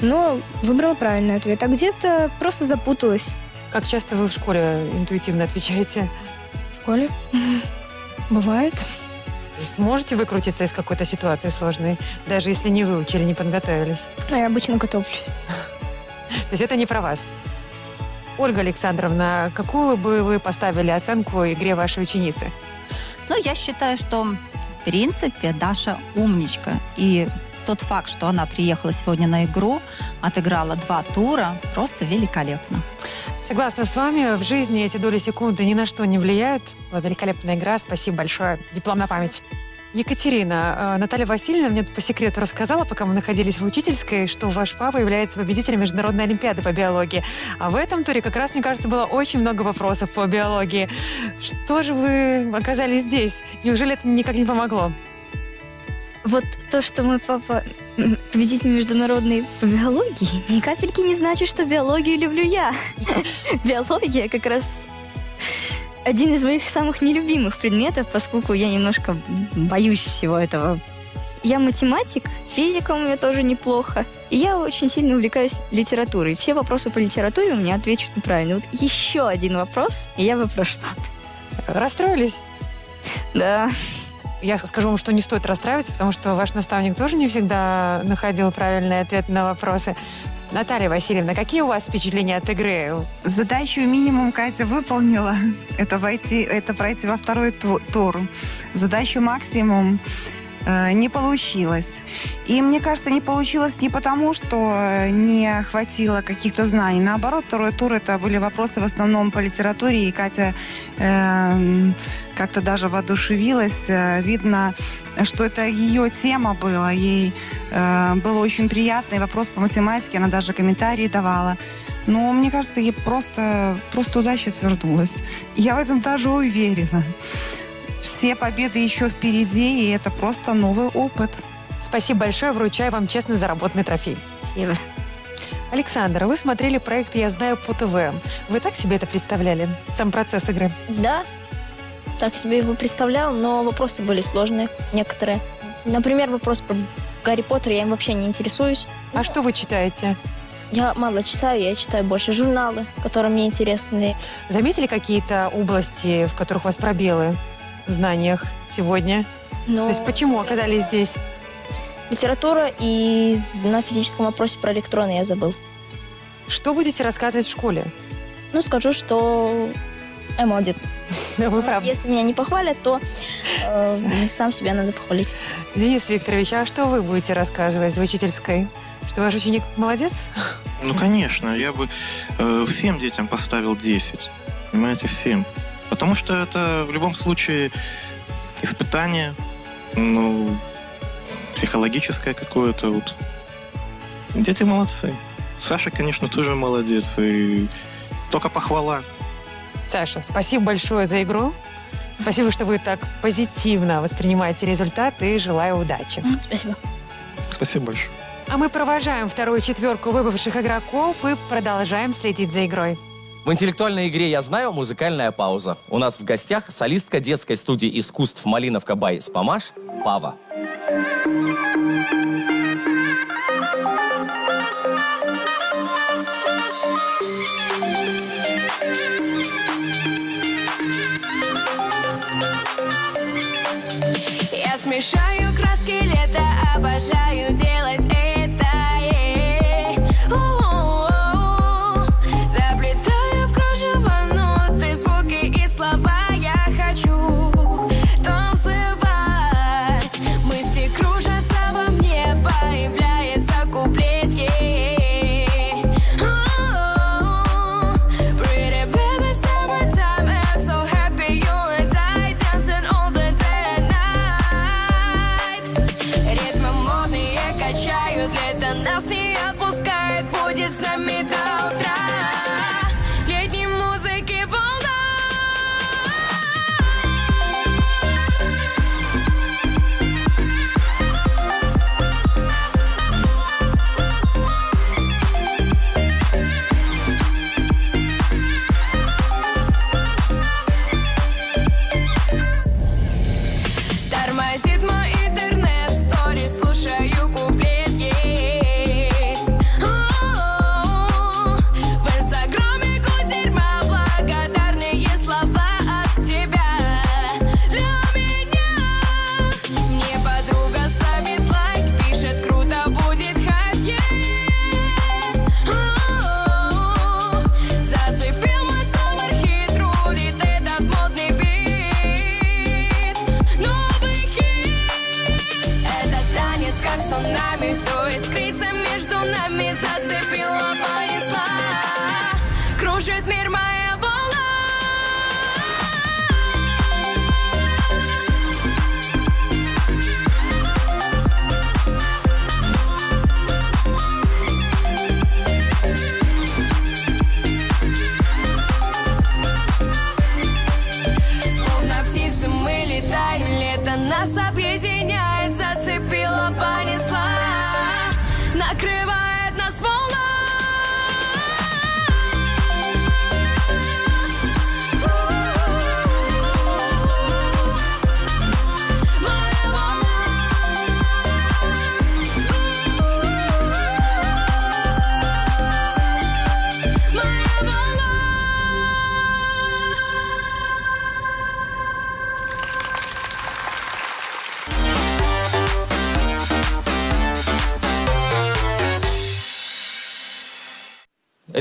Но выбрала правильный ответ. А где-то просто запуталась. Как часто вы в школе интуитивно отвечаете? В школе? (laughs) Бывает. То есть можете выкрутиться из какой-то ситуации сложной, даже если не выучили, не подготовились? А я обычно готовлюсь. (laughs) То есть это не про вас. Ольга Александровна, какую бы вы поставили оценку игре вашей ученицы? Ну, я считаю, что в принципе Даша умничка. И тот факт, что она приехала сегодня на игру, отыграла два тура, просто великолепно. Согласна с вами, в жизни эти доли секунды ни на что не влияют. Была великолепная игра, спасибо большое. Диплом на память. Екатерина, э, Наталья Васильевна мне по секрету рассказала, пока мы находились в учительской, что ваш папа является победителем Международной Олимпиады по биологии. А в этом туре как раз, мне кажется, было очень много вопросов по биологии. Что же вы оказались здесь? Неужели это никак не помогло? Вот то, что мой папа победитель международной по биологии, (laughs) ни капельки не значит, что биологию люблю я. (laughs) Биология как раз один из моих самых нелюбимых предметов, поскольку я немножко боюсь всего этого. я математик, физика у меня тоже неплохо. И я очень сильно увлекаюсь литературой. Все вопросы по литературе у меня отвечут неправильно. Вот еще один вопрос, и я бы прошла. Расстроились? Да. Я скажу вам, что не стоит расстраиваться, потому что ваш наставник тоже не всегда находил правильный ответ на вопросы. Наталья Васильевна, какие у вас впечатления от игры? Задачу минимум Катя выполнила. (laughs) Это, войти, это пройти во второй ту- тур. Задачу максимум не получилось. И мне кажется, не получилось не потому, что э, не хватило каких-то знаний. Наоборот, второй тур это были вопросы в основном по литературе, и Катя э, как-то даже воодушевилась. Э, Видно, что это ее тема была. Ей э, было очень приятный вопрос по математике, она даже комментарии давала. Но мне кажется, ей просто, просто удача отвернулась. Я в этом даже уверена. Все победы еще впереди, и это просто новый опыт. Спасибо большое, вручаю вам честно заработанный трофей. Спасибо. Александр, вы смотрели проект «Я знаю» по ТВ. Вы так себе это представляли? Сам процесс игры? Да, так себе его представлял, но вопросы были сложные, некоторые. Например, вопрос про Гарри Поттера, я им вообще не интересуюсь. А что вы читаете? Я мало читаю, я читаю больше журналы, которые мне интересны. Заметили какие-то области, в которых у вас пробелы знаниях сегодня? Ну, То есть почему оказались здесь? Литература и на физическом вопросе про электроны я забыл. Что будете рассказывать в школе? Ну, скажу, что я молодец. Вы правы. Если меня не похвалят, то э, сам себя надо похвалить. Денис Викторович, а что вы будете рассказывать в учительской? Что ваш ученик молодец? Ну, конечно, я бы э, всем детям поставил 10. Понимаете, всем. Потому что это в любом случае испытание, ну, психологическое какое-то. Вот. Дети молодцы. Саша, конечно, тоже молодец. И только похвала. Саша, спасибо большое за игру. Спасибо, что вы так позитивно воспринимаете результат и желаю удачи. Спасибо. Спасибо большое. А мы провожаем вторую четверку выбывших игроков и продолжаем следить за игрой. В интеллектуальной игре «Я знаю» музыкальная пауза. У нас в гостях солистка детской студии искусств «Малиновка Бай Спамаш» Пава. Я смешаю краски лета, обожаю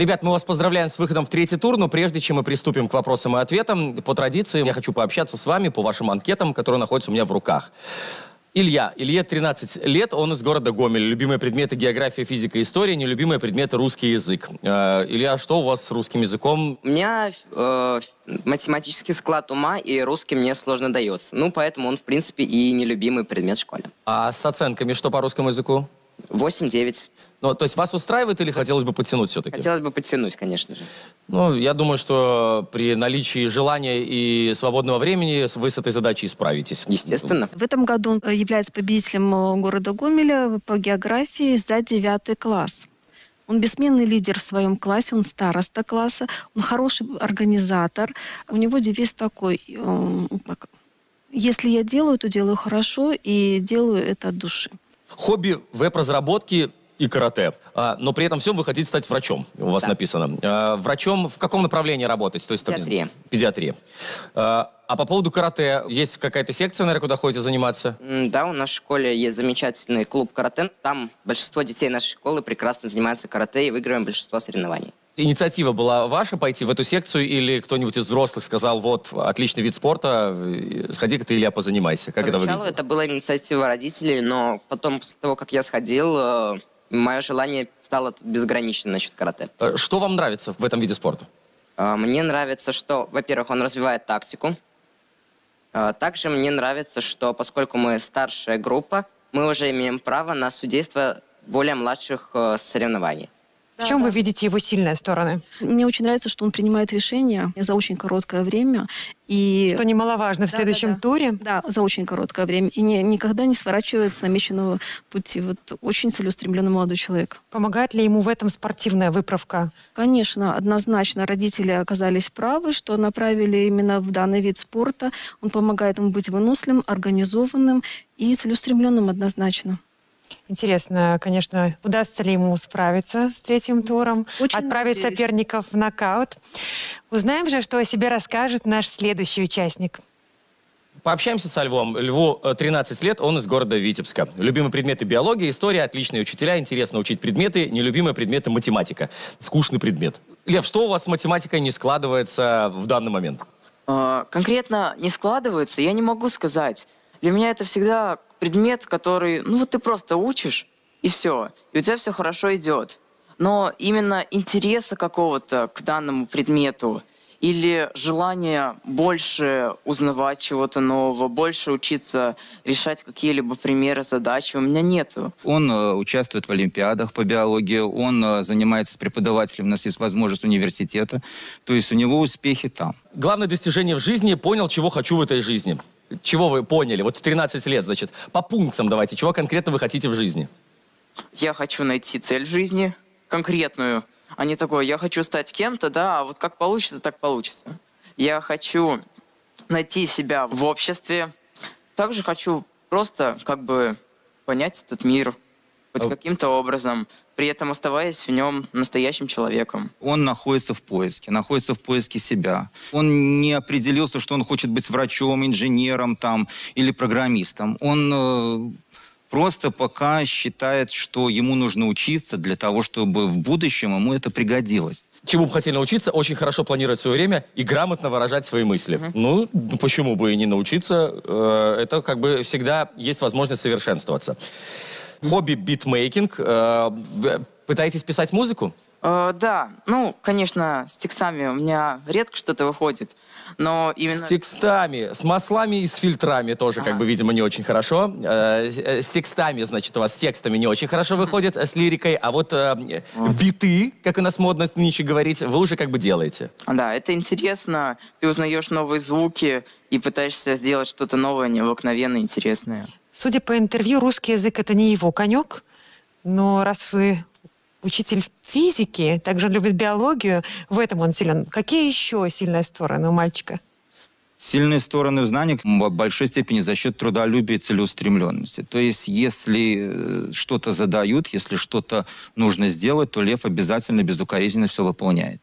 Ребят, мы вас поздравляем с выходом в третий тур, но прежде чем мы приступим к вопросам и ответам, по традиции я хочу пообщаться с вами по вашим анкетам, которые находятся у меня в руках. Илья. Илье 13 лет, он из города Гомель. Любимые предметы география, физика, история, нелюбимые предметы русский язык. Э, Илья, что у вас с русским языком? У меня э, математический склад ума, и русский мне сложно дается. Ну, поэтому он, в принципе, и нелюбимый предмет в школе. А с оценками что по русскому языку? 8-9. Ну, то есть вас устраивает или хотелось бы подтянуть все-таки? Хотелось бы подтянуть, конечно же. Ну, я думаю, что при наличии желания и свободного времени вы с этой задачей справитесь. Естественно. В этом году он э, является победителем э, города Гомеля по географии за девятый класс. Он бессменный лидер в своем классе, он староста класса, он хороший организатор. У него девиз такой, э, если я делаю, то делаю хорошо и делаю это от души. Хобби веб-разработки и карате. А, но при этом всем вы хотите стать врачом, у вас Да. написано. А, врачом в каком направлении работать? То есть, там, Педиатрия. Педиатрия. А, а по поводу карате, есть какая-то секция, наверное, куда ходите заниматься? Да, у нас в школе есть замечательный клуб карате. Там большинство детей нашей школы прекрасно занимаются карате и выигрываем большинство соревнований. Инициатива была ваша пойти в эту секцию или кто-нибудь из взрослых сказал, вот, отличный вид спорта, э, сходи-ка ты, Илья, позанимайся. Как это Поначалу выглядит? это была инициатива родителей, но потом, после того, как я сходил, э, мое желание стало безграничным насчет карате. Э, Что вам нравится в этом виде спорта? Мне нравится, что, во-первых, он развивает тактику. Также мне нравится, что поскольку мы старшая группа, мы уже имеем право на судейство более младших э, В чем вы видите его сильные стороны? Мне очень нравится, что он принимает решения за очень короткое время. И... Что немаловажно в следующем туре. Да, за очень короткое время. И не- никогда не сворачивает с намеченного пути. Вот очень целеустремленный молодой человек. Помогает ли ему в этом спортивная выправка? Конечно, однозначно родители оказались правы, что направили именно в данный вид спорта. Он помогает ему быть выносливым, организованным и целеустремленным однозначно. Интересно, конечно, удастся ли ему справиться с третьим туром, отправить надеюсь. соперников в нокаут. Узнаем же, что о себе расскажет наш следующий участник. Пообщаемся со Львом. Льву э, 13 лет, он из города Витебска. Любимые предметы биология, история, отличные учителя, интересно учить предметы, нелюбимые предметы математика. Скучный предмет. Лев, что у вас с математикой не складывается в данный момент? А, конкретно не складывается, я не могу сказать. Для меня это всегда предмет, который, ну вот ты просто учишь, и все, и у тебя все хорошо идет. Но именно интереса какого-то к данному предмету или желание больше узнавать чего-то нового, больше учиться решать какие-либо примеры, задачи у меня нету. Он э, участвует в олимпиадах по биологии, он э, занимается с преподавателем, у нас есть возможность университета, то есть у него успехи там. Главное достижение в жизни – понял, чего хочу в этой жизни. Чего вы поняли? Вот в 13 лет, значит. По пунктам давайте. Чего конкретно вы хотите в жизни? Я хочу найти цель в жизни, конкретную, а не такое, я хочу стать кем-то, да, а вот как получится, так получится. Я хочу найти себя в обществе, также хочу просто как бы понять этот мир хоть каким-то образом, при этом оставаясь в нем настоящим человеком. Он находится в поиске, находится в поиске себя. Он не определился, что он хочет быть врачом, инженером там или программистом. Он э, просто пока считает, что ему нужно учиться для того, чтобы в будущем ему это пригодилось. Чему бы хотели научиться? Очень хорошо планировать свое время и грамотно выражать свои мысли. Ну, почему бы и не научиться? Э, Это как бы всегда есть возможность совершенствоваться. Хобби битмейкинг. Пытаетесь писать музыку? Э, да, ну, конечно, с текстами у меня редко что-то выходит, но именно... С текстами, с маслами и с фильтрами тоже, как бы, видимо, не очень хорошо. Э, с- э, С текстами, значит, у вас с текстами не очень хорошо выходит, э, с лирикой, а вот э, биты, как у нас модно нынче говорить, вы уже как бы делаете. Да, это интересно. Ты узнаешь новые звуки и пытаешься сделать что-то новое, необыкновенное, интересное. Судя по интервью, русский язык это не его конек. Но раз вы учитель физики, также любит биологию, в этом он силен. Какие еще сильные стороны у мальчика? Сильные стороны в знаниях в большой степени за счет трудолюбия и целеустремленности. То есть, если э, что-то задают, если что-то нужно сделать, то Лев обязательно безукоризненно все выполняет.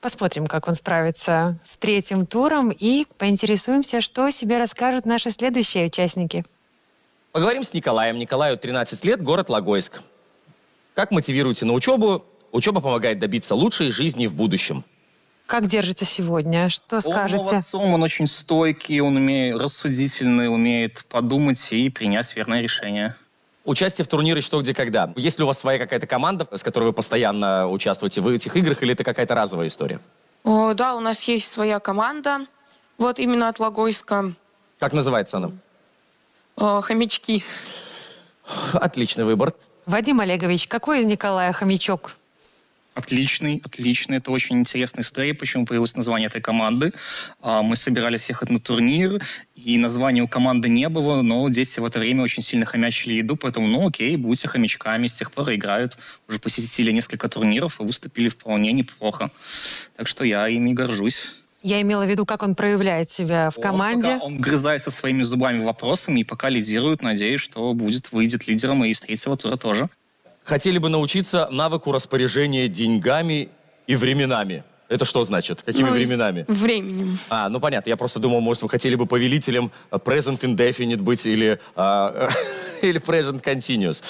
Посмотрим, как он справится с третьим туром и поинтересуемся, что себе расскажут наши следующие участники. Поговорим с Николаем. Николаю 13 лет, город Логойск. Как мотивируете на учебу? Учеба помогает добиться лучшей жизни в будущем. Как держится сегодня? Что Он скажете? молодцом, он очень стойкий, он умеет рассудительный, умеет подумать и принять верное решение. Участие в турнире «Что, где, когда». Есть ли у вас своя какая-то команда, с которой вы постоянно участвуете в этих играх, или это какая-то разовая история? О, да, у нас есть своя команда. Вот именно от Логойска. Как называется она? О, хомячки. Отличный выбор. Вадим Олегович, какой из Николая хомячок? Отличный, отличный. Это очень интересная история, почему появилось название этой команды. А, Мы собирались ехать на турнир, и названия у команды не было, но дети в это время очень сильно хомячили еду, поэтому, ну окей, будьте хомячками. С тех пор играют, уже посетили несколько турниров и выступили вполне неплохо. Так что я ими горжусь. Я имела в виду, как он проявляет себя в команде. Пока он грызается своими зубами вопросами и пока лидирует, надеюсь, что будет, выйдет лидером и из третьего тура тоже. Хотели бы научиться навыку распоряжения деньгами и временами. Это что значит? Какими Ну, временами? Временем. А, ну понятно. Я просто думал, может, вы хотели бы повелителем э, present indefinite быть или, а, (laughs) или present continuous.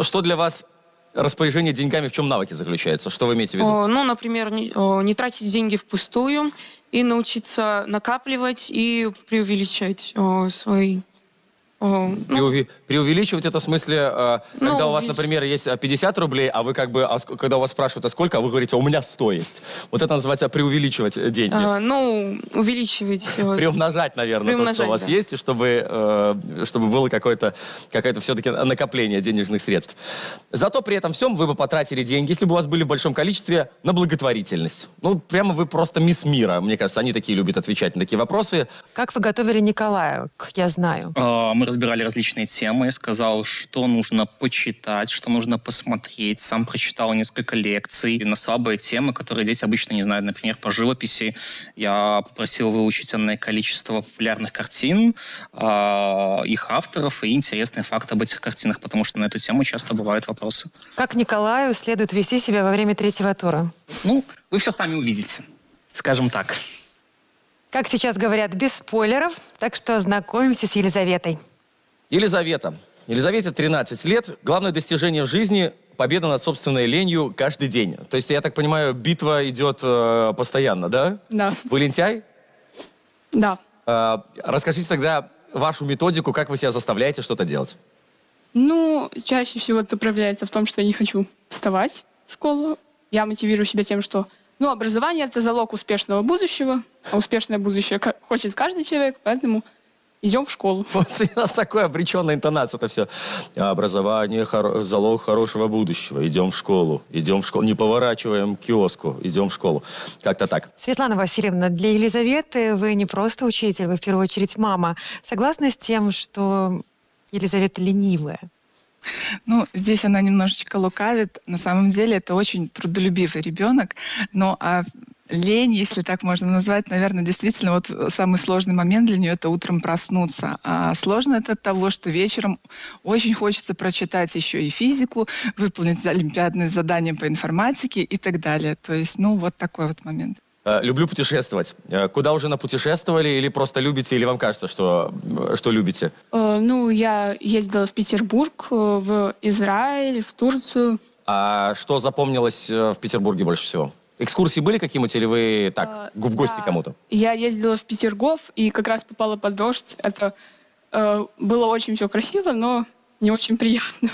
Что для вас распоряжение деньгами, в чем навыки заключается? Что вы имеете в виду? О, ну, например, не, о, не тратить деньги впустую и научиться накапливать и преувеличать о, свои... о, Преуви- Преувеличивать это в смысле, э, Ну, когда у вас, увелич- например, есть э, 50 рублей, а вы как бы, а ск- когда у вас спрашивают, а сколько, а вы говорите, у меня 100 есть. Вот это называется преувеличивать э, деньги. а, ну, увеличивать... о, Приумножать, наверное, то, что Приумножать, у вас да. есть, и чтобы, э, чтобы было какое-то, какое-то все-таки накопление денежных средств. Зато при этом всем вы бы потратили деньги, если бы у вас были в большом количестве, на благотворительность. Ну, прямо вы просто мисс мира. Мне кажется, они такие любят отвечать на такие вопросы. Как вы готовили Николая, я знаю. А, Мы разбирали различные темы. Сказал, что нужно почитать, что нужно посмотреть. Сам прочитал несколько лекций на слабые темы, которые дети обычно не знают. Например, по живописи я попросил выучить энное количество популярных картин, а, их авторов и интересные факты об этих картинах, потому что на эту тему часто бывают вопросы. Как Николаю следует вести себя во время третьего тура? Ну, вы все сами увидите. Скажем так. Как сейчас говорят, без спойлеров, так что знакомимся с Елизаветой. Елизавета. Елизавете 13 лет. Главное достижение в жизни – победа над собственной ленью каждый день. То есть, я так понимаю, битва идет э, постоянно, да? Да. Вы лентяй? Да. Э, расскажите тогда вашу методику, как вы себя заставляете что-то делать. Ну, чаще всего это проявляется в том, что я не хочу вставать в школу. Я мотивирую себя тем, что ну, образование — это залог успешного будущего, а успешное будущее хочет каждый человек, поэтому идем в школу. Вот у нас такая обреченная интонация, это все. Образование хоро- залог хорошего будущего. Идем в школу, идем в школу. Не поворачиваем к киоску, идем в школу. Как-то так. Светлана Васильевна, для Елизаветы вы не просто учитель, вы в первую очередь мама. Согласны с тем, что Елизавета ленивая? Ну, здесь она немножечко лукавит. На самом деле это очень трудолюбивый ребенок. Но а лень, если так можно назвать, наверное, действительно вот самый сложный момент для нее это утром проснуться. А сложно это от того, что вечером очень хочется прочитать еще и физику, выполнить олимпиадные задания по информатике и так далее. То есть, ну, вот такой вот момент. Э, Люблю путешествовать. Э, Куда уже напутешествовали или просто любите, или вам кажется, что, э, что любите? Ну, я ездила в Петербург, в Израиль, в Турцию. А что запомнилось в Петербурге больше всего? Экскурсии были какие-нибудь, или вы так, Э, в гости да. кому-то? Я ездила в Петергоф и как раз попала под дождь. Это э, было очень все красиво, но не очень приятно.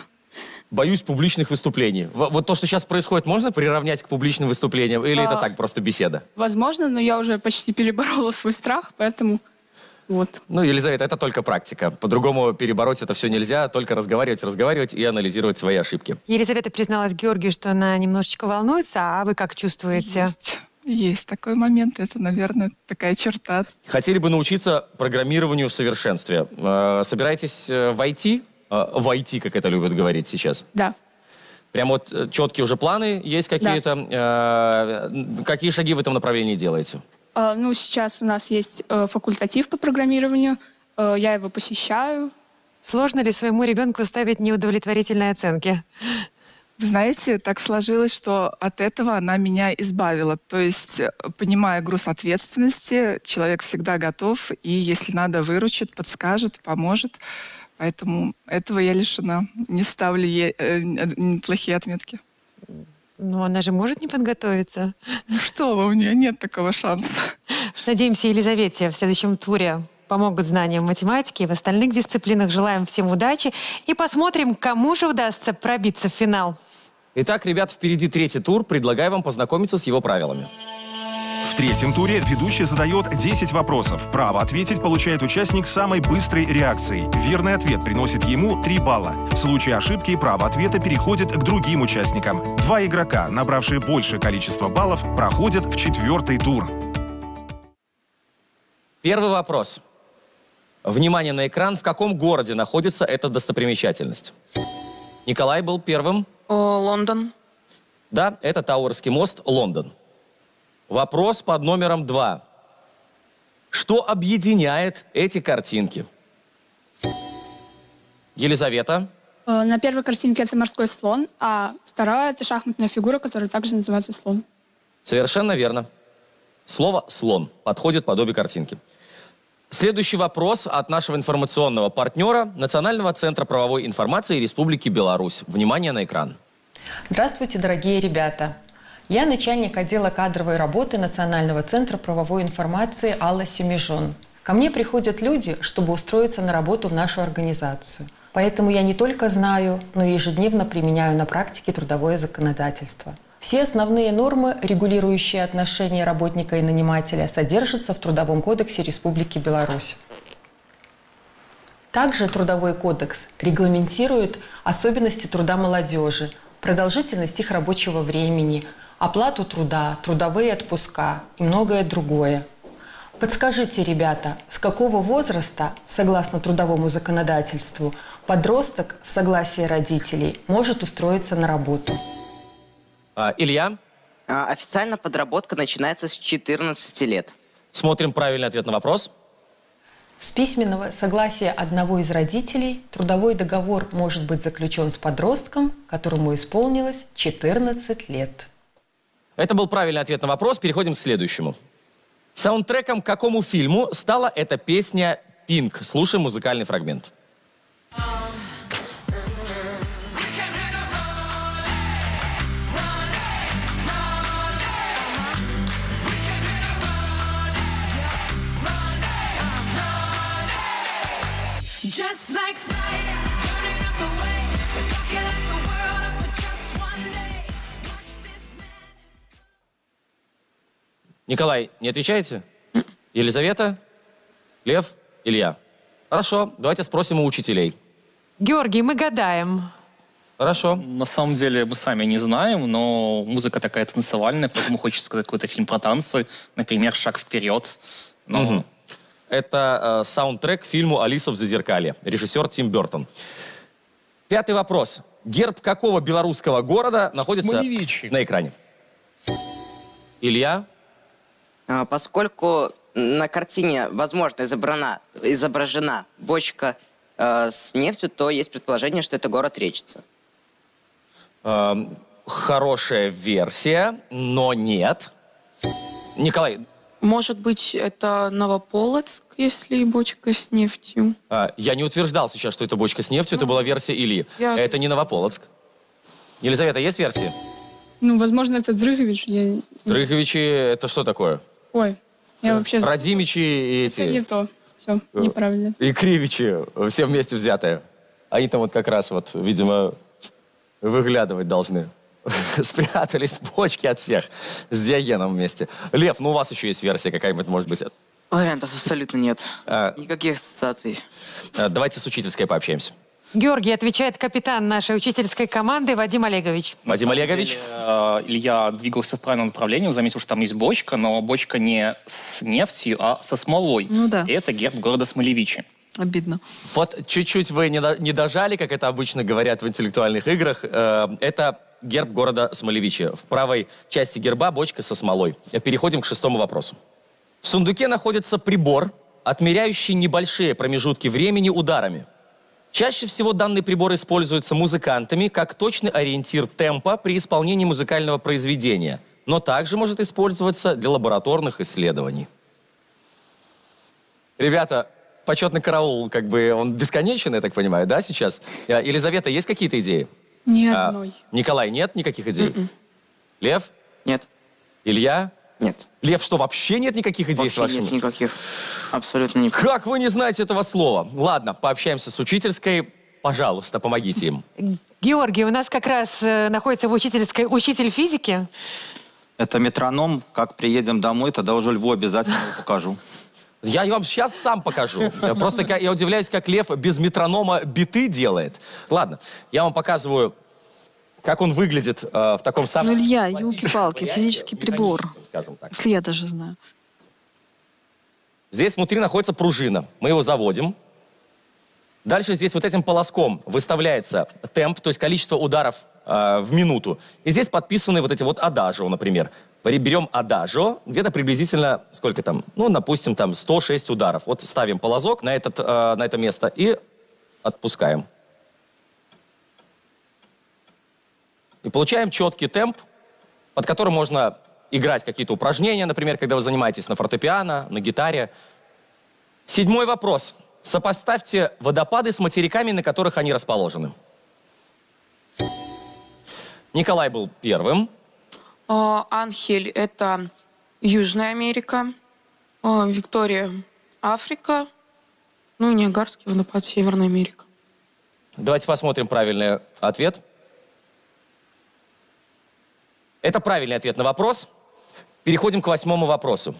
Боюсь публичных выступлений. В- Вот то, что сейчас происходит, можно приравнять к публичным выступлениям? Или это А. так, просто беседа? Возможно, но я уже почти переборола свой страх, поэтому вот. Ну, Елизавета, это только практика. По-другому перебороть это все нельзя. Только разговаривать, разговаривать и анализировать свои ошибки. Елизавета призналась Георгию, что она немножечко волнуется, а вы как чувствуете? Есть, есть такой момент. Это, наверное, такая черта. Хотели бы научиться программированию в совершенстве. Э, Собираетесь э, в IT? Э, В IT, как это любят говорить сейчас. Да. Прям вот четкие уже планы есть какие-то. Э, Какие шаги в этом направлении делаете? Э, ну, сейчас у нас есть э, факультатив по программированию. Э, я его посещаю. Сложно ли своему ребенку ставить неудовлетворительные оценки? Вы знаете, так сложилось, что от этого она меня избавила. То есть, э, понимая груз ответственности, человек всегда готов, и если надо, выручит, подскажет, поможет. Поэтому этого я лишена. Не ставлю ей э, плохие отметки. Ну, она же может не подготовиться. Ну что вы, у нее нет такого шанса. Надеемся, Елизавете в следующем туре помогут знания математики. В остальных дисциплинах желаем всем удачи. И посмотрим, кому же удастся пробиться в финал. Итак, ребят, впереди третий тур. Предлагаю вам познакомиться с его правилами. В третьем туре ведущий задает 10 вопросов. Право ответить получает участник самой быстрой реакцией. Верный ответ приносит ему 3 балла. В случае ошибки право ответа переходит к другим участникам. Два игрока, набравшие большее количество баллов, проходят в четвертый тур. Первый вопрос. Внимание на экран. В каком городе находится эта достопримечательность? Николай был первым. О, Лондон. Да, это Тауэрский мост, Лондон. Вопрос под номером два. Что объединяет эти картинки? Елизавета. Э, На первой картинке это морской слон, а вторая это шахматная фигура, которая также называется слон. Совершенно верно. Слово «слон» подходит под обе картинки. Следующий вопрос от нашего информационного партнера Национального центра правовой информации Республики Беларусь. Внимание на экран. Здравствуйте, дорогие ребята! Я начальник отдела кадровой работы Национального центра правовой информации Алла Семижон. Ко мне приходят люди, чтобы устроиться на работу в нашу организацию. Поэтому я не только знаю, но и ежедневно применяю на практике трудовое законодательство. Все основные нормы, регулирующие отношения работника и нанимателя, содержатся в Трудовом кодексе Республики Беларусь. Также Трудовой кодекс регламентирует особенности труда молодежи, продолжительность их рабочего времени, оплату труда, трудовые отпуска и многое другое. Подскажите, ребята, с какого возраста, согласно трудовому законодательству, подросток с согласия родителей может устроиться на работу? А, Илья, А, Официально подработка начинается с 14 лет. смотрим правильный ответ на вопрос. С письменного согласия одного из родителей трудовой договор может быть заключен с подростком, которому исполнилось 14 лет. Это был правильный ответ на вопрос. Переходим к следующему. Саундтреком к какому фильму стала эта песня «Пинк»? Слушаем музыкальный фрагмент. Just like Николай, не отвечаете? Елизавета? Лев? Илья? Хорошо, давайте спросим у учителей. Георгий, мы гадаем. Хорошо. На самом деле мы сами не знаем, но музыка такая танцевальная, поэтому хочется сказать какой-то фильм про танцы, например, «Шаг вперед». Но Мгм. Это э, саундтрек к фильму «Алиса в зазеркалье». Режиссер Тим Бертон. Пятый вопрос. Герб какого белорусского города находится Смолевичи. на экране? Илья? А, Поскольку на картине, возможно, изображена, изображена бочка э, с нефтью, то есть предположение, что это город Речица. Эм, хорошая версия, но нет. Николай, Может быть, это Новополоцк, если бочка с нефтью. а, я не утверждал сейчас, что это бочка с нефтью, это была версия Ильи. Я- Это не Новополоцк. Елизавета, есть версии? Ну, возможно, это Дрыгович. Я... Дрыговичи, это что такое? Ой, я вообще... за- Радимичи и эти... Не то. Все, Э, неправильно. И Кривичи, все вместе взятые. Они там вот как раз вот, видимо, выглядывать должны. (laughs) Спрятались в бочке от всех с Диогеном вместе. Лев, ну у вас еще есть версия какая-нибудь, может быть? Вариантов абсолютно нет. А, Никаких ассоциаций. а, давайте с учительской пообщаемся. Георгий, отвечает капитан нашей учительской команды Вадим Олегович. Вадим Олегович? э, Илья двигался в правильном направлении, он заметил, что там есть бочка, но бочка не с нефтью, а со смолой. Ну да. И это герб города Смолевичи. Обидно. Вот чуть-чуть вы не, до- не дожали, как это обычно говорят в интеллектуальных играх. Э, это герб города Смолевичи. В правой части герба бочка со смолой. Переходим к шестому вопросу. В сундуке находится прибор, отмеряющий небольшие промежутки времени ударами. Чаще всего данный прибор используется музыкантами как точный ориентир темпа при исполнении музыкального произведения, но также может использоваться для лабораторных исследований. Ребята, почетный караул, как бы он бесконечен, я так понимаю, да, сейчас? Э, Елизавета, есть какие-то идеи? Ни А, одной. Николай, нет никаких идей? Лев? Нет. Илья? Нет. Лев, что, вообще нет никаких идей с Вообще вашими? нет никаких. Абсолютно никаких. Как вы не знаете этого слова? Ладно, пообщаемся с учительской. Пожалуйста, помогите им. Георгий, у нас как раз э, находится в учительской учитель физики. Это метроном. Как приедем домой, тогда уже Льву обязательно покажу. Я вам сейчас сам покажу. Просто я удивляюсь, как Лев без метронома биты делает. Ладно, я вам показываю, как он выглядит э, в таком Ну, самом... Илья, елки-палки, физический прибор. Если я даже знаю. Здесь внутри находится пружина. Мы его заводим. Дальше здесь вот этим полоском выставляется темп, то есть количество ударов э, в минуту. И здесь подписаны вот эти вот адажио, например. Берем адажио, где-то приблизительно, сколько там, ну, допустим, там 106 ударов. Вот ставим полозок на, этот, э, на это место и отпускаем. И получаем четкий темп, под которым можно играть какие-то упражнения, например, когда вы занимаетесь на фортепиано, на гитаре. Седьмой вопрос. Сопоставьте водопады с материками, на которых они расположены. Николай был первым. А, Анхель — это Южная Америка. А, Виктория — Африка. Ну и Ниагарский водопад — Северная Америка. Давайте посмотрим правильный ответ. Это правильный ответ на вопрос. Переходим к восьмому вопросу.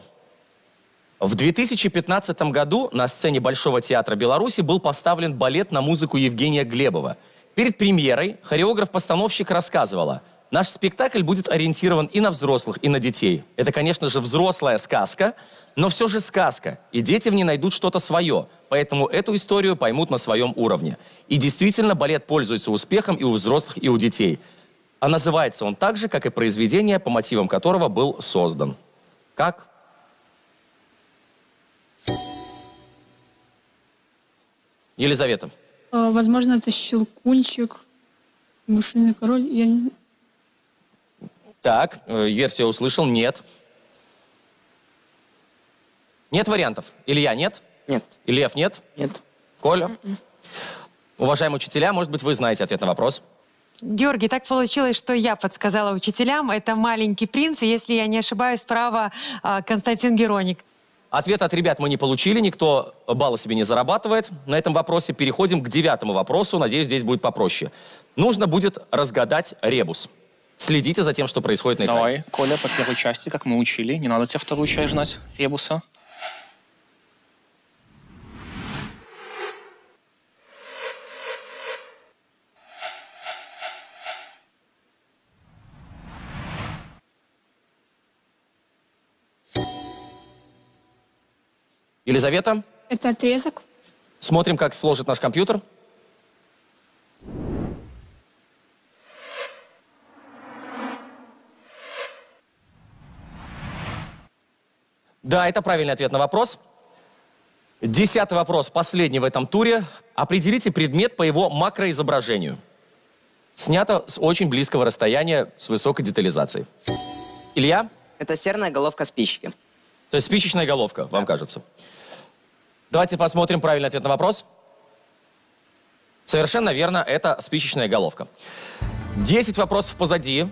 В 2015 году на сцене Большого театра Беларуси был поставлен балет на музыку Евгения Глебова. Перед премьерой хореограф-постановщик рассказывала, наш спектакль будет ориентирован и на взрослых, и на детей. Это, конечно же, взрослая сказка, но все же сказка, и дети в ней найдут что-то свое, поэтому эту историю поймут на своем уровне. И действительно, балет пользуется успехом и у взрослых, и у детей. А называется он так же, как и произведение, по мотивам которого был создан. Как? Елизавета. Э, Возможно, это щелкунчик, мышиный король. Я не знаю. Так, э, версию услышал, нет. Нет вариантов? Илья, нет? Нет. Ильев, нет? Нет. Коля? Уважаемые учителя, может быть, вы знаете ответ на вопрос? Георгий, так получилось, что я подсказала учителям. Это «Маленький принц», и, если я не ошибаюсь, справа а, Константин Героник. Ответ от ребят мы не получили, никто балла себе не зарабатывает на этом вопросе. Переходим к девятому вопросу, надеюсь, здесь будет попроще. Нужно будет разгадать ребус. Следите за тем, что происходит на экране. Давай, Коля, по первой части, как мы учили. Не надо тебе вторую часть ждать, ребуса. Елизавета, Это отрезок. смотрим, как сложит наш компьютер. Да, это правильный ответ на вопрос. Десятый вопрос, последний в этом туре. Определите предмет по его макроизображению. Снято с очень близкого расстояния, с высокой детализацией. Илья? Это серная головка спички. То есть спичечная головка, вам кажется. Давайте посмотрим правильный ответ на вопрос. Совершенно верно, это спичечная головка. 10 вопросов позади.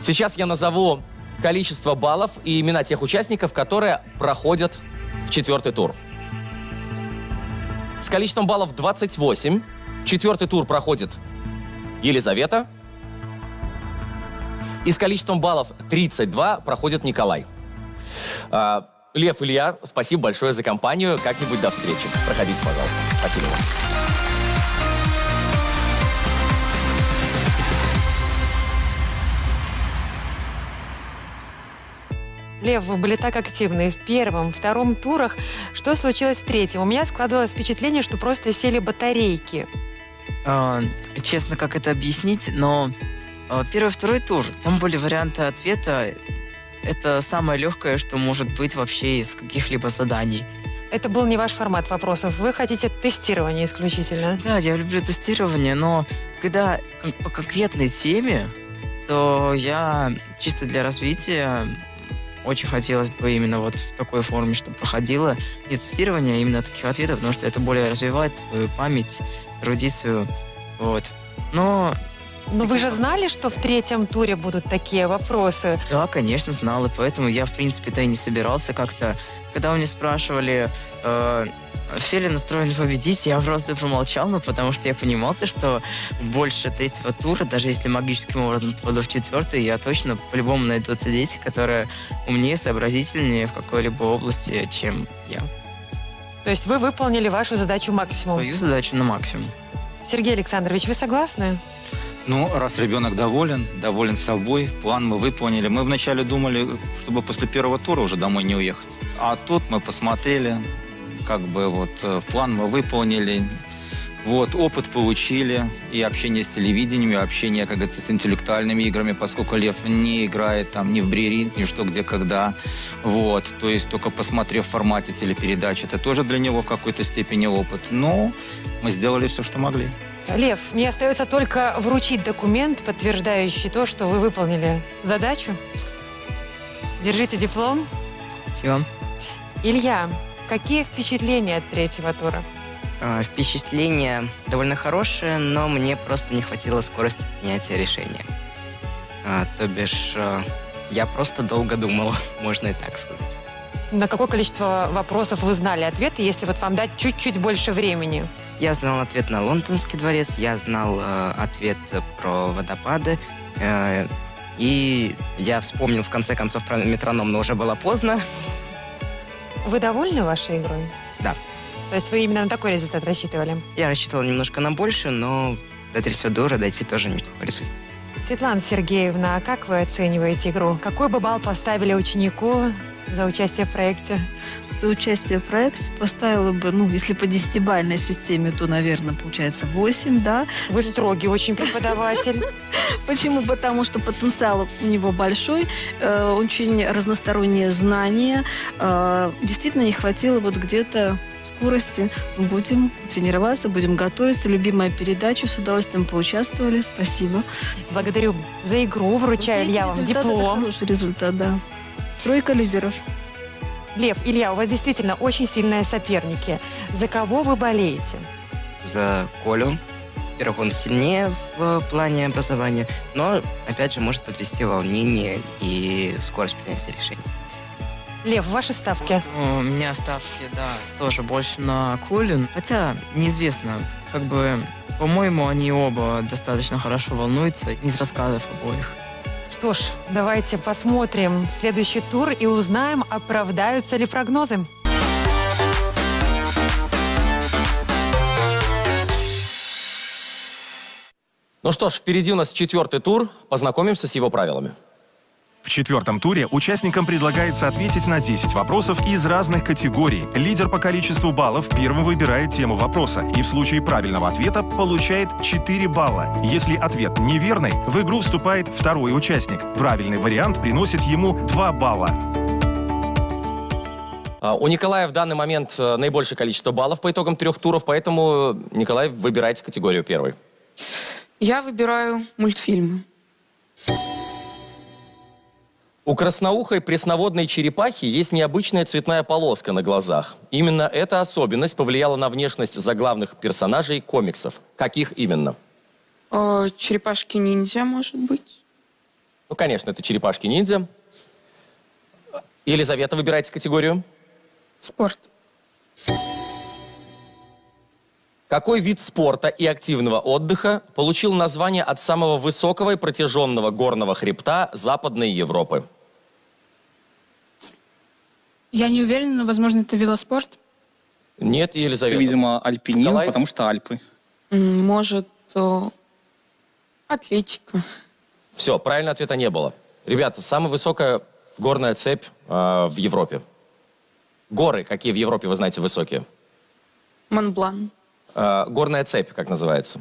Сейчас я назову количество баллов и имена тех участников, которые проходят в четвертый тур. С количеством баллов 28 в четвертый тур проходит Елизавета. И с количеством баллов 32 проходит Николай. А, Лев, Илья, спасибо большое за компанию. Как-нибудь до встречи. Проходите, пожалуйста. Спасибо вам. Лев, вы были так активны в первом, втором турах. Что случилось в третьем? У меня складывалось впечатление, что просто сели батарейки. А, честно, как это объяснить, но а, первый, второй тур, там были варианты ответа. Это самое легкое, что может быть вообще из каких-либо заданий. Это был не ваш формат вопросов. Вы хотите тестирование исключительно. Да, я люблю тестирование, но когда по конкретной теме, то я чисто для развития очень хотелось бы именно вот в такой форме, чтобы проходило не тестирование, а именно таких ответов, потому что это более развивает твою память, эрудицию, вот. Но Ну вы же знали, что в третьем туре будут такие вопросы? Да, конечно, знал, и поэтому я, в принципе-то и не собирался как-то. Когда у меня спрашивали, э, все ли настроены победить, я просто промолчал, ну, потому что я понимал то, что больше третьего тура, даже если магическим образом попаду в четвертый, я точно по-любому найдутся дети, которые умнее, сообразительнее в какой-либо области, чем я. То есть вы выполнили вашу задачу максимум? Свою задачу на максимум. Сергей Александрович, вы согласны? Ну, раз ребенок доволен, доволен собой, план мы выполнили. Мы вначале думали, чтобы после первого тура уже домой не уехать. А тут мы посмотрели, как бы вот э, план мы выполнили, вот, опыт получили, и общение с телевидением, и общение, как говорится, с интеллектуальными играми, поскольку Лев не играет там ни в бреринг, ни что, где, когда. Вот, то есть только посмотрев в формате телепередач, это тоже для него в какой-то степени опыт. Но мы сделали все, что могли. Лев, мне остается только вручить документ, подтверждающий то, что вы выполнили задачу. Держите диплом. Все. Илья, какие впечатления от третьего тура? А, Впечатление довольно хорошее, но мне просто не хватило скорости принятия решения. А, то бишь, а, я просто долго думал, (laughs) можно и так сказать. На какое количество вопросов вы знали ответы, если вот вам дать чуть-чуть больше времени? Я знал ответ на Лондонский дворец, я знал э, ответ про водопады, э, и я вспомнил в конце концов про метроном, но уже было поздно. Вы довольны вашей игрой? Да. То есть вы именно на такой результат рассчитывали? Я рассчитывал немножко на больше, но до тура дойти тоже неплохой результат. Светлана Сергеевна, а как вы оцениваете игру? Какой бы балл поставили ученику за участие в проекте? За участие в проекте поставила бы, ну, если по десятибальной системе, то, наверное, получается 8, да. Вы строгий очень преподаватель. (laughs) Почему? Потому что потенциал у него большой, э, очень разносторонние знания. Э, действительно, не хватило вот где-то скорости. Будем тренироваться, будем готовиться. Любимая передача, с удовольствием поучаствовали. Спасибо. Благодарю за игру. Вручаю Вот Илья вам диплом. Хороший результат, да. Тройка лидеров. Лев, Илья, у вас действительно очень сильные соперники. За кого вы болеете? За Колю. Во-первых, он сильнее в плане образования, но, опять же, может подвести волнение и скорость принятия решений. Лев, ваши ставки? У меня ставки, да, тоже больше на Колин. Хотя, неизвестно, как бы, по-моему, они оба достаточно хорошо волнуются из рассказов обоих. Что ж, давайте посмотрим следующий тур и узнаем, оправдаются ли прогнозы. Ну что ж, впереди у нас четвертый тур. Познакомимся с его правилами. В четвертом туре участникам предлагается ответить на 10 вопросов из разных категорий. Лидер по количеству баллов первым выбирает тему вопроса и в случае правильного ответа получает 4 балла. Если ответ неверный, в игру вступает второй участник. Правильный вариант приносит ему 2 балла. А, У Николая в данный момент э, наибольшее количество баллов по итогам трех туров, поэтому, Николай, выбирайте категорию первой. Я выбираю мультфильмы. У красноухой пресноводной черепахи есть необычная цветная полоска на глазах. Именно эта особенность повлияла на внешность заглавных персонажей комиксов. Каких именно? Э, Черепашки-ниндзя, может быть. Ну, конечно, это черепашки-ниндзя. Елизавета, выбирайте категорию. Спорт. Какой вид спорта и активного отдыха получил название от самого высокого и протяженного горного хребта Западной Европы? Я не уверена, но, возможно, это велоспорт. Нет, Елизавета. Это, видимо, альпинизм, Николай? потому что Альпы. Может, э, атлетика. Все, правильного ответа не было. Ребята, самая высокая горная цепь э, в Европе. Горы, какие в Европе, вы знаете, высокие? Монблан. Э, горная цепь, как называется.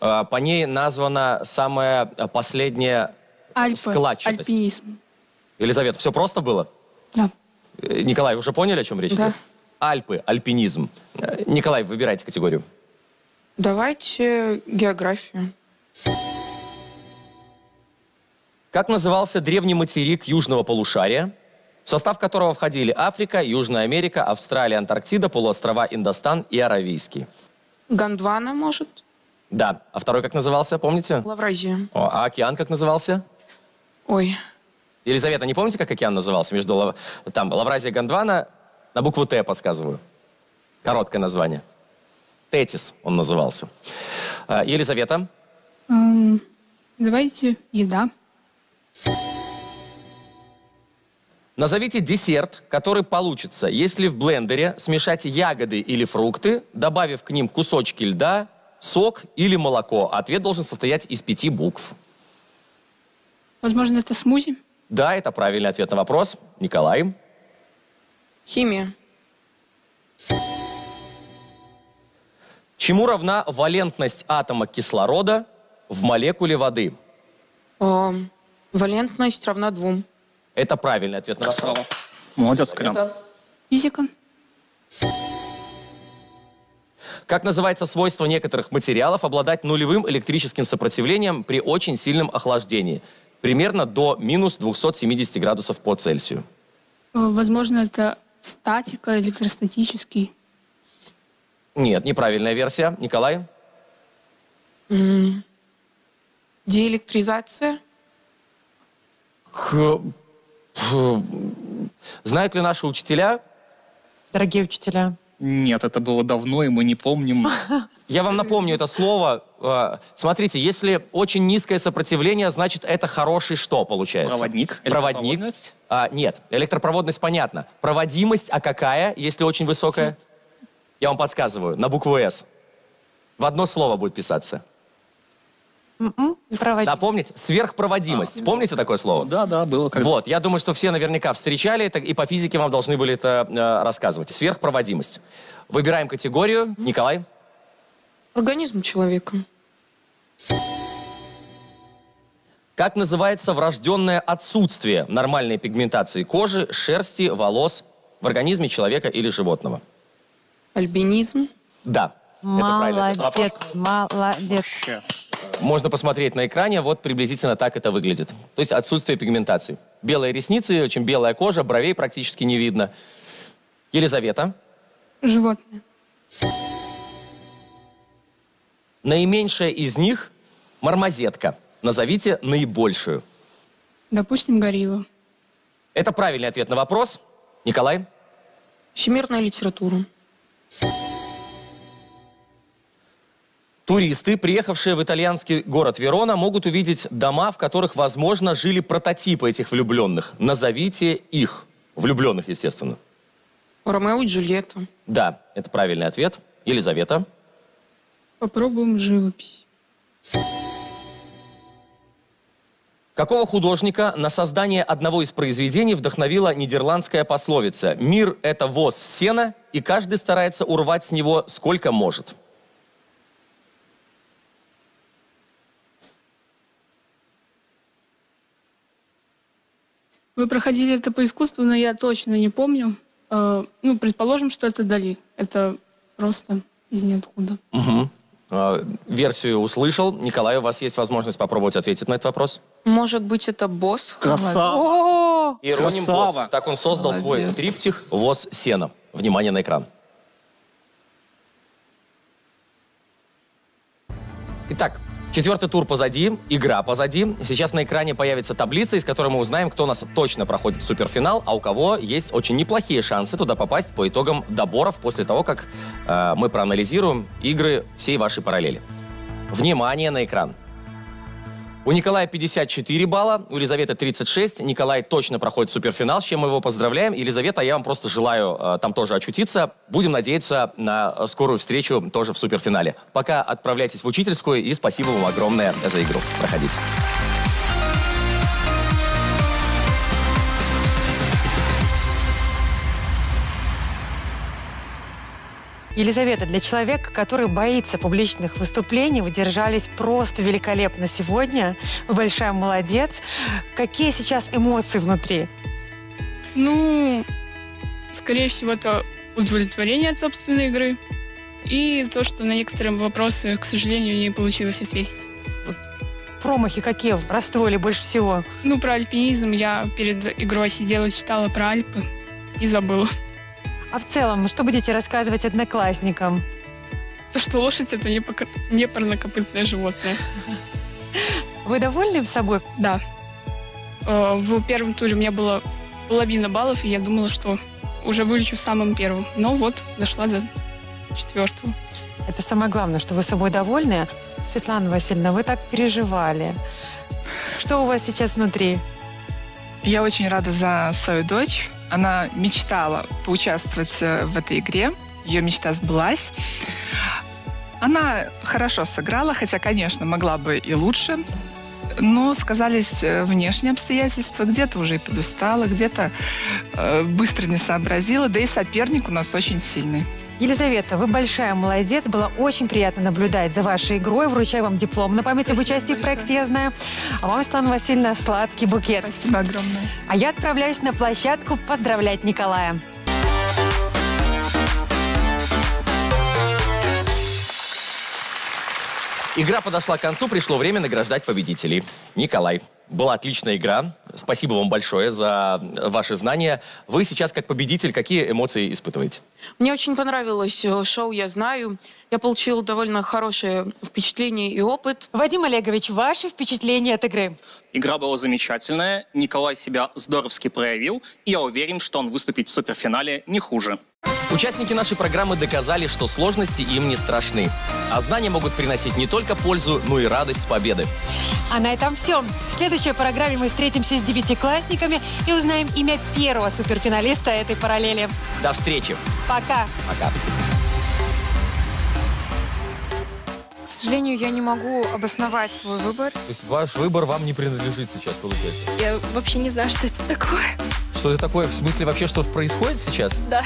Э, по ней названа самая последняя Альпы. складчатость. Альпинизм. Елизавета, все просто было? Да. Э, Николай, уже поняли, о чем речь? Да. идет? Альпы, альпинизм. Э, Николай, выбирайте категорию. Давайте географию. Как назывался древний материк южного полушария, в состав которого входили Африка, Южная Америка, Австралия, Антарктида, полуострова Индостан и Аравийский? Гондвана, может? Да. А второй как назывался, помните? Лавразия. О, а океан как назывался? Ой. Елизавета, не помните, как океан назывался? Между Лав- там Лавразия Гондвана на букву Т подсказываю. Короткое название. Тетис он назывался. А, Елизавета, Эм, давайте еда. назовите десерт, который получится, если в блендере смешать ягоды или фрукты, добавив к ним кусочки льда, сок или молоко. Ответ должен состоять из пяти букв. Возможно, это смузи. Да, это правильный ответ на вопрос. Николай. Химия. Чему равна валентность атома кислорода в молекуле воды? Эм, валентность равна двум. Это правильный ответ на вопрос. Молодец, Колян. Физика. Как называется свойство некоторых материалов обладать нулевым электрическим сопротивлением при очень сильном охлаждении? Примерно до минус 270 градусов по Цельсию. Э, Возможно, это статика, электростатический. Нет, неправильная версия. Николай? М, Деэлектризация. К-. Знают ли наши учителя? Дорогие учителя. Нет, это было давно, и мы не помним. (laughs) Я вам напомню это слово. Э, Смотрите, если очень низкое сопротивление, значит, это хороший что получается? Проводник? Проводник. Электропроводность? А, нет, электропроводность понятно. Проводимость, а какая, если очень высокая? Я вам подсказываю, на букву «С». В одно слово будет писаться. М-м, проводить. Напомните? Сверхпроводимость. Помните такое слово? Да, да, было. Как... Вот, я думаю, что все наверняка встречали это, и по физике вам должны были это э, рассказывать. Сверхпроводимость. Выбираем категорию. Николай? Организм человека. Как называется врожденное отсутствие нормальной пигментации кожи, шерсти, волос в организме человека или животного? Альбинизм. Да. Это правильный ответ на вопрос. Молодец, молодец. Можно посмотреть на экране, вот приблизительно так это выглядит. То есть отсутствие пигментации. Белые ресницы, очень белая кожа, бровей практически не видно. Елизавета. Животное. Наименьшая из них – мармозетка. Назовите наибольшую. Допустим, горилла. Это правильный ответ на вопрос. Николай? Всемирная литература. Туристы, приехавшие в итальянский город Верона, могут увидеть дома, в которых, возможно, жили прототипы этих влюбленных. Назовите их. Влюбленных, естественно. Ромео и Джульетта. Да, это правильный ответ. Елизавета. Попробуем живопись. Какого художника на создание одного из произведений вдохновила нидерландская пословица «Мир – это воз сена, и каждый старается урвать с него сколько может». Вы проходили это по искусству, но я точно не помню. Э, ну, предположим, что это Дали. Это просто из ниоткуда. Мгм. А, Версию услышал. Николай, у вас есть возможность попробовать ответить на этот вопрос. Может быть, это босс? Красава. Босх. Так он создал свой Молодец. триптих «Воз сена». Внимание на экран. Итак, четвертый тур позади, игра позади. Сейчас на экране появится таблица, из которой мы узнаем, кто у нас точно проходит суперфинал, а у кого есть очень неплохие шансы туда попасть по итогам доборов после того, как э, мы проанализируем игры всей вашей параллели. Внимание на экран. У Николая 54 балла, у Елизаветы 36. Николай точно проходит суперфинал, с чем мы его поздравляем. Елизавета, я вам просто желаю э, там тоже очутиться. Будем надеяться на э, скорую встречу тоже в суперфинале. Пока отправляйтесь в учительскую и спасибо вам огромное за игру. Проходите. Елизавета, для человека, который боится публичных выступлений, вы держались просто великолепно сегодня. Вы большая молодец. Какие сейчас эмоции внутри? Ну, скорее всего, это удовлетворение от собственной игры. И то, что на некоторые вопросы, к сожалению, не получилось ответить. Промахи какие расстроили больше всего? Ну, про альпинизм я перед игрой сидела, читала про Альпы и забыла. А в целом, что будете рассказывать одноклассникам? То, что лошадь это не, покр... не парнокопытное животное. Вы довольны собой? Да. Э, В первом туре у меня было половина баллов, и я думала, что уже вылечу самым первым. Но вот дошла до четвертого. Это самое главное, что вы собой довольны. Светлана Васильевна, вы так переживали. Что у вас сейчас внутри? Я очень рада за свою дочь. Она мечтала поучаствовать э, в этой игре. Ее мечта сбылась. Она хорошо сыграла, хотя, конечно, могла бы и лучше. Но сказались э, внешние обстоятельства. Где-то уже и подустала, где-то э, быстро не сообразила. Да и соперник у нас очень сильный. Елизавета, вы большая молодец. Было очень приятно наблюдать за вашей игрой. Вручаю вам диплом на память об участии в проекте «Я знаю». А вам, Светлана Васильевна, сладкий букет. Спасибо огромное. А я отправляюсь на площадку поздравлять Николая. Игра подошла к концу, пришло время награждать победителей. Николай, была отличная игра. Спасибо вам большое за ваши знания. Вы сейчас, как победитель, какие эмоции испытываете? Мне очень понравилось э, шоу «Я знаю». Я получил довольно хорошее впечатление и опыт. Вадим Олегович, ваши впечатления от игры? Игра была замечательная, Николай себя здоровски проявил, и я уверен, что он выступит в суперфинале не хуже. Участники нашей программы доказали, что сложности им не страшны. А знания могут приносить не только пользу, но и радость с победы. А на этом все. В следующей программе мы встретимся с девятиклассниками и узнаем имя первого суперфиналиста этой параллели. До встречи. Пока. Пока. Сожалению, я не могу обосновать свой выбор. То есть ваш выбор вам не принадлежит сейчас, получается? Я вообще не знаю, что это такое. Что это такое? В смысле вообще, что происходит сейчас? Да.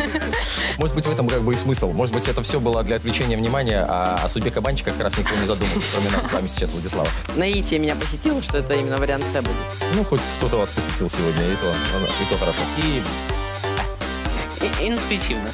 (laughs) Может быть, в этом как бы и смысл. Может быть, это все было для отвлечения внимания, а о судьбе кабанчика как раз никто не задумался, кроме нас с вами сейчас, Владислава. Наитие меня посетило, что это именно вариант С будет. Ну, хоть кто-то вас посетил сегодня, и то, и то хорошо. И И- интуитивно.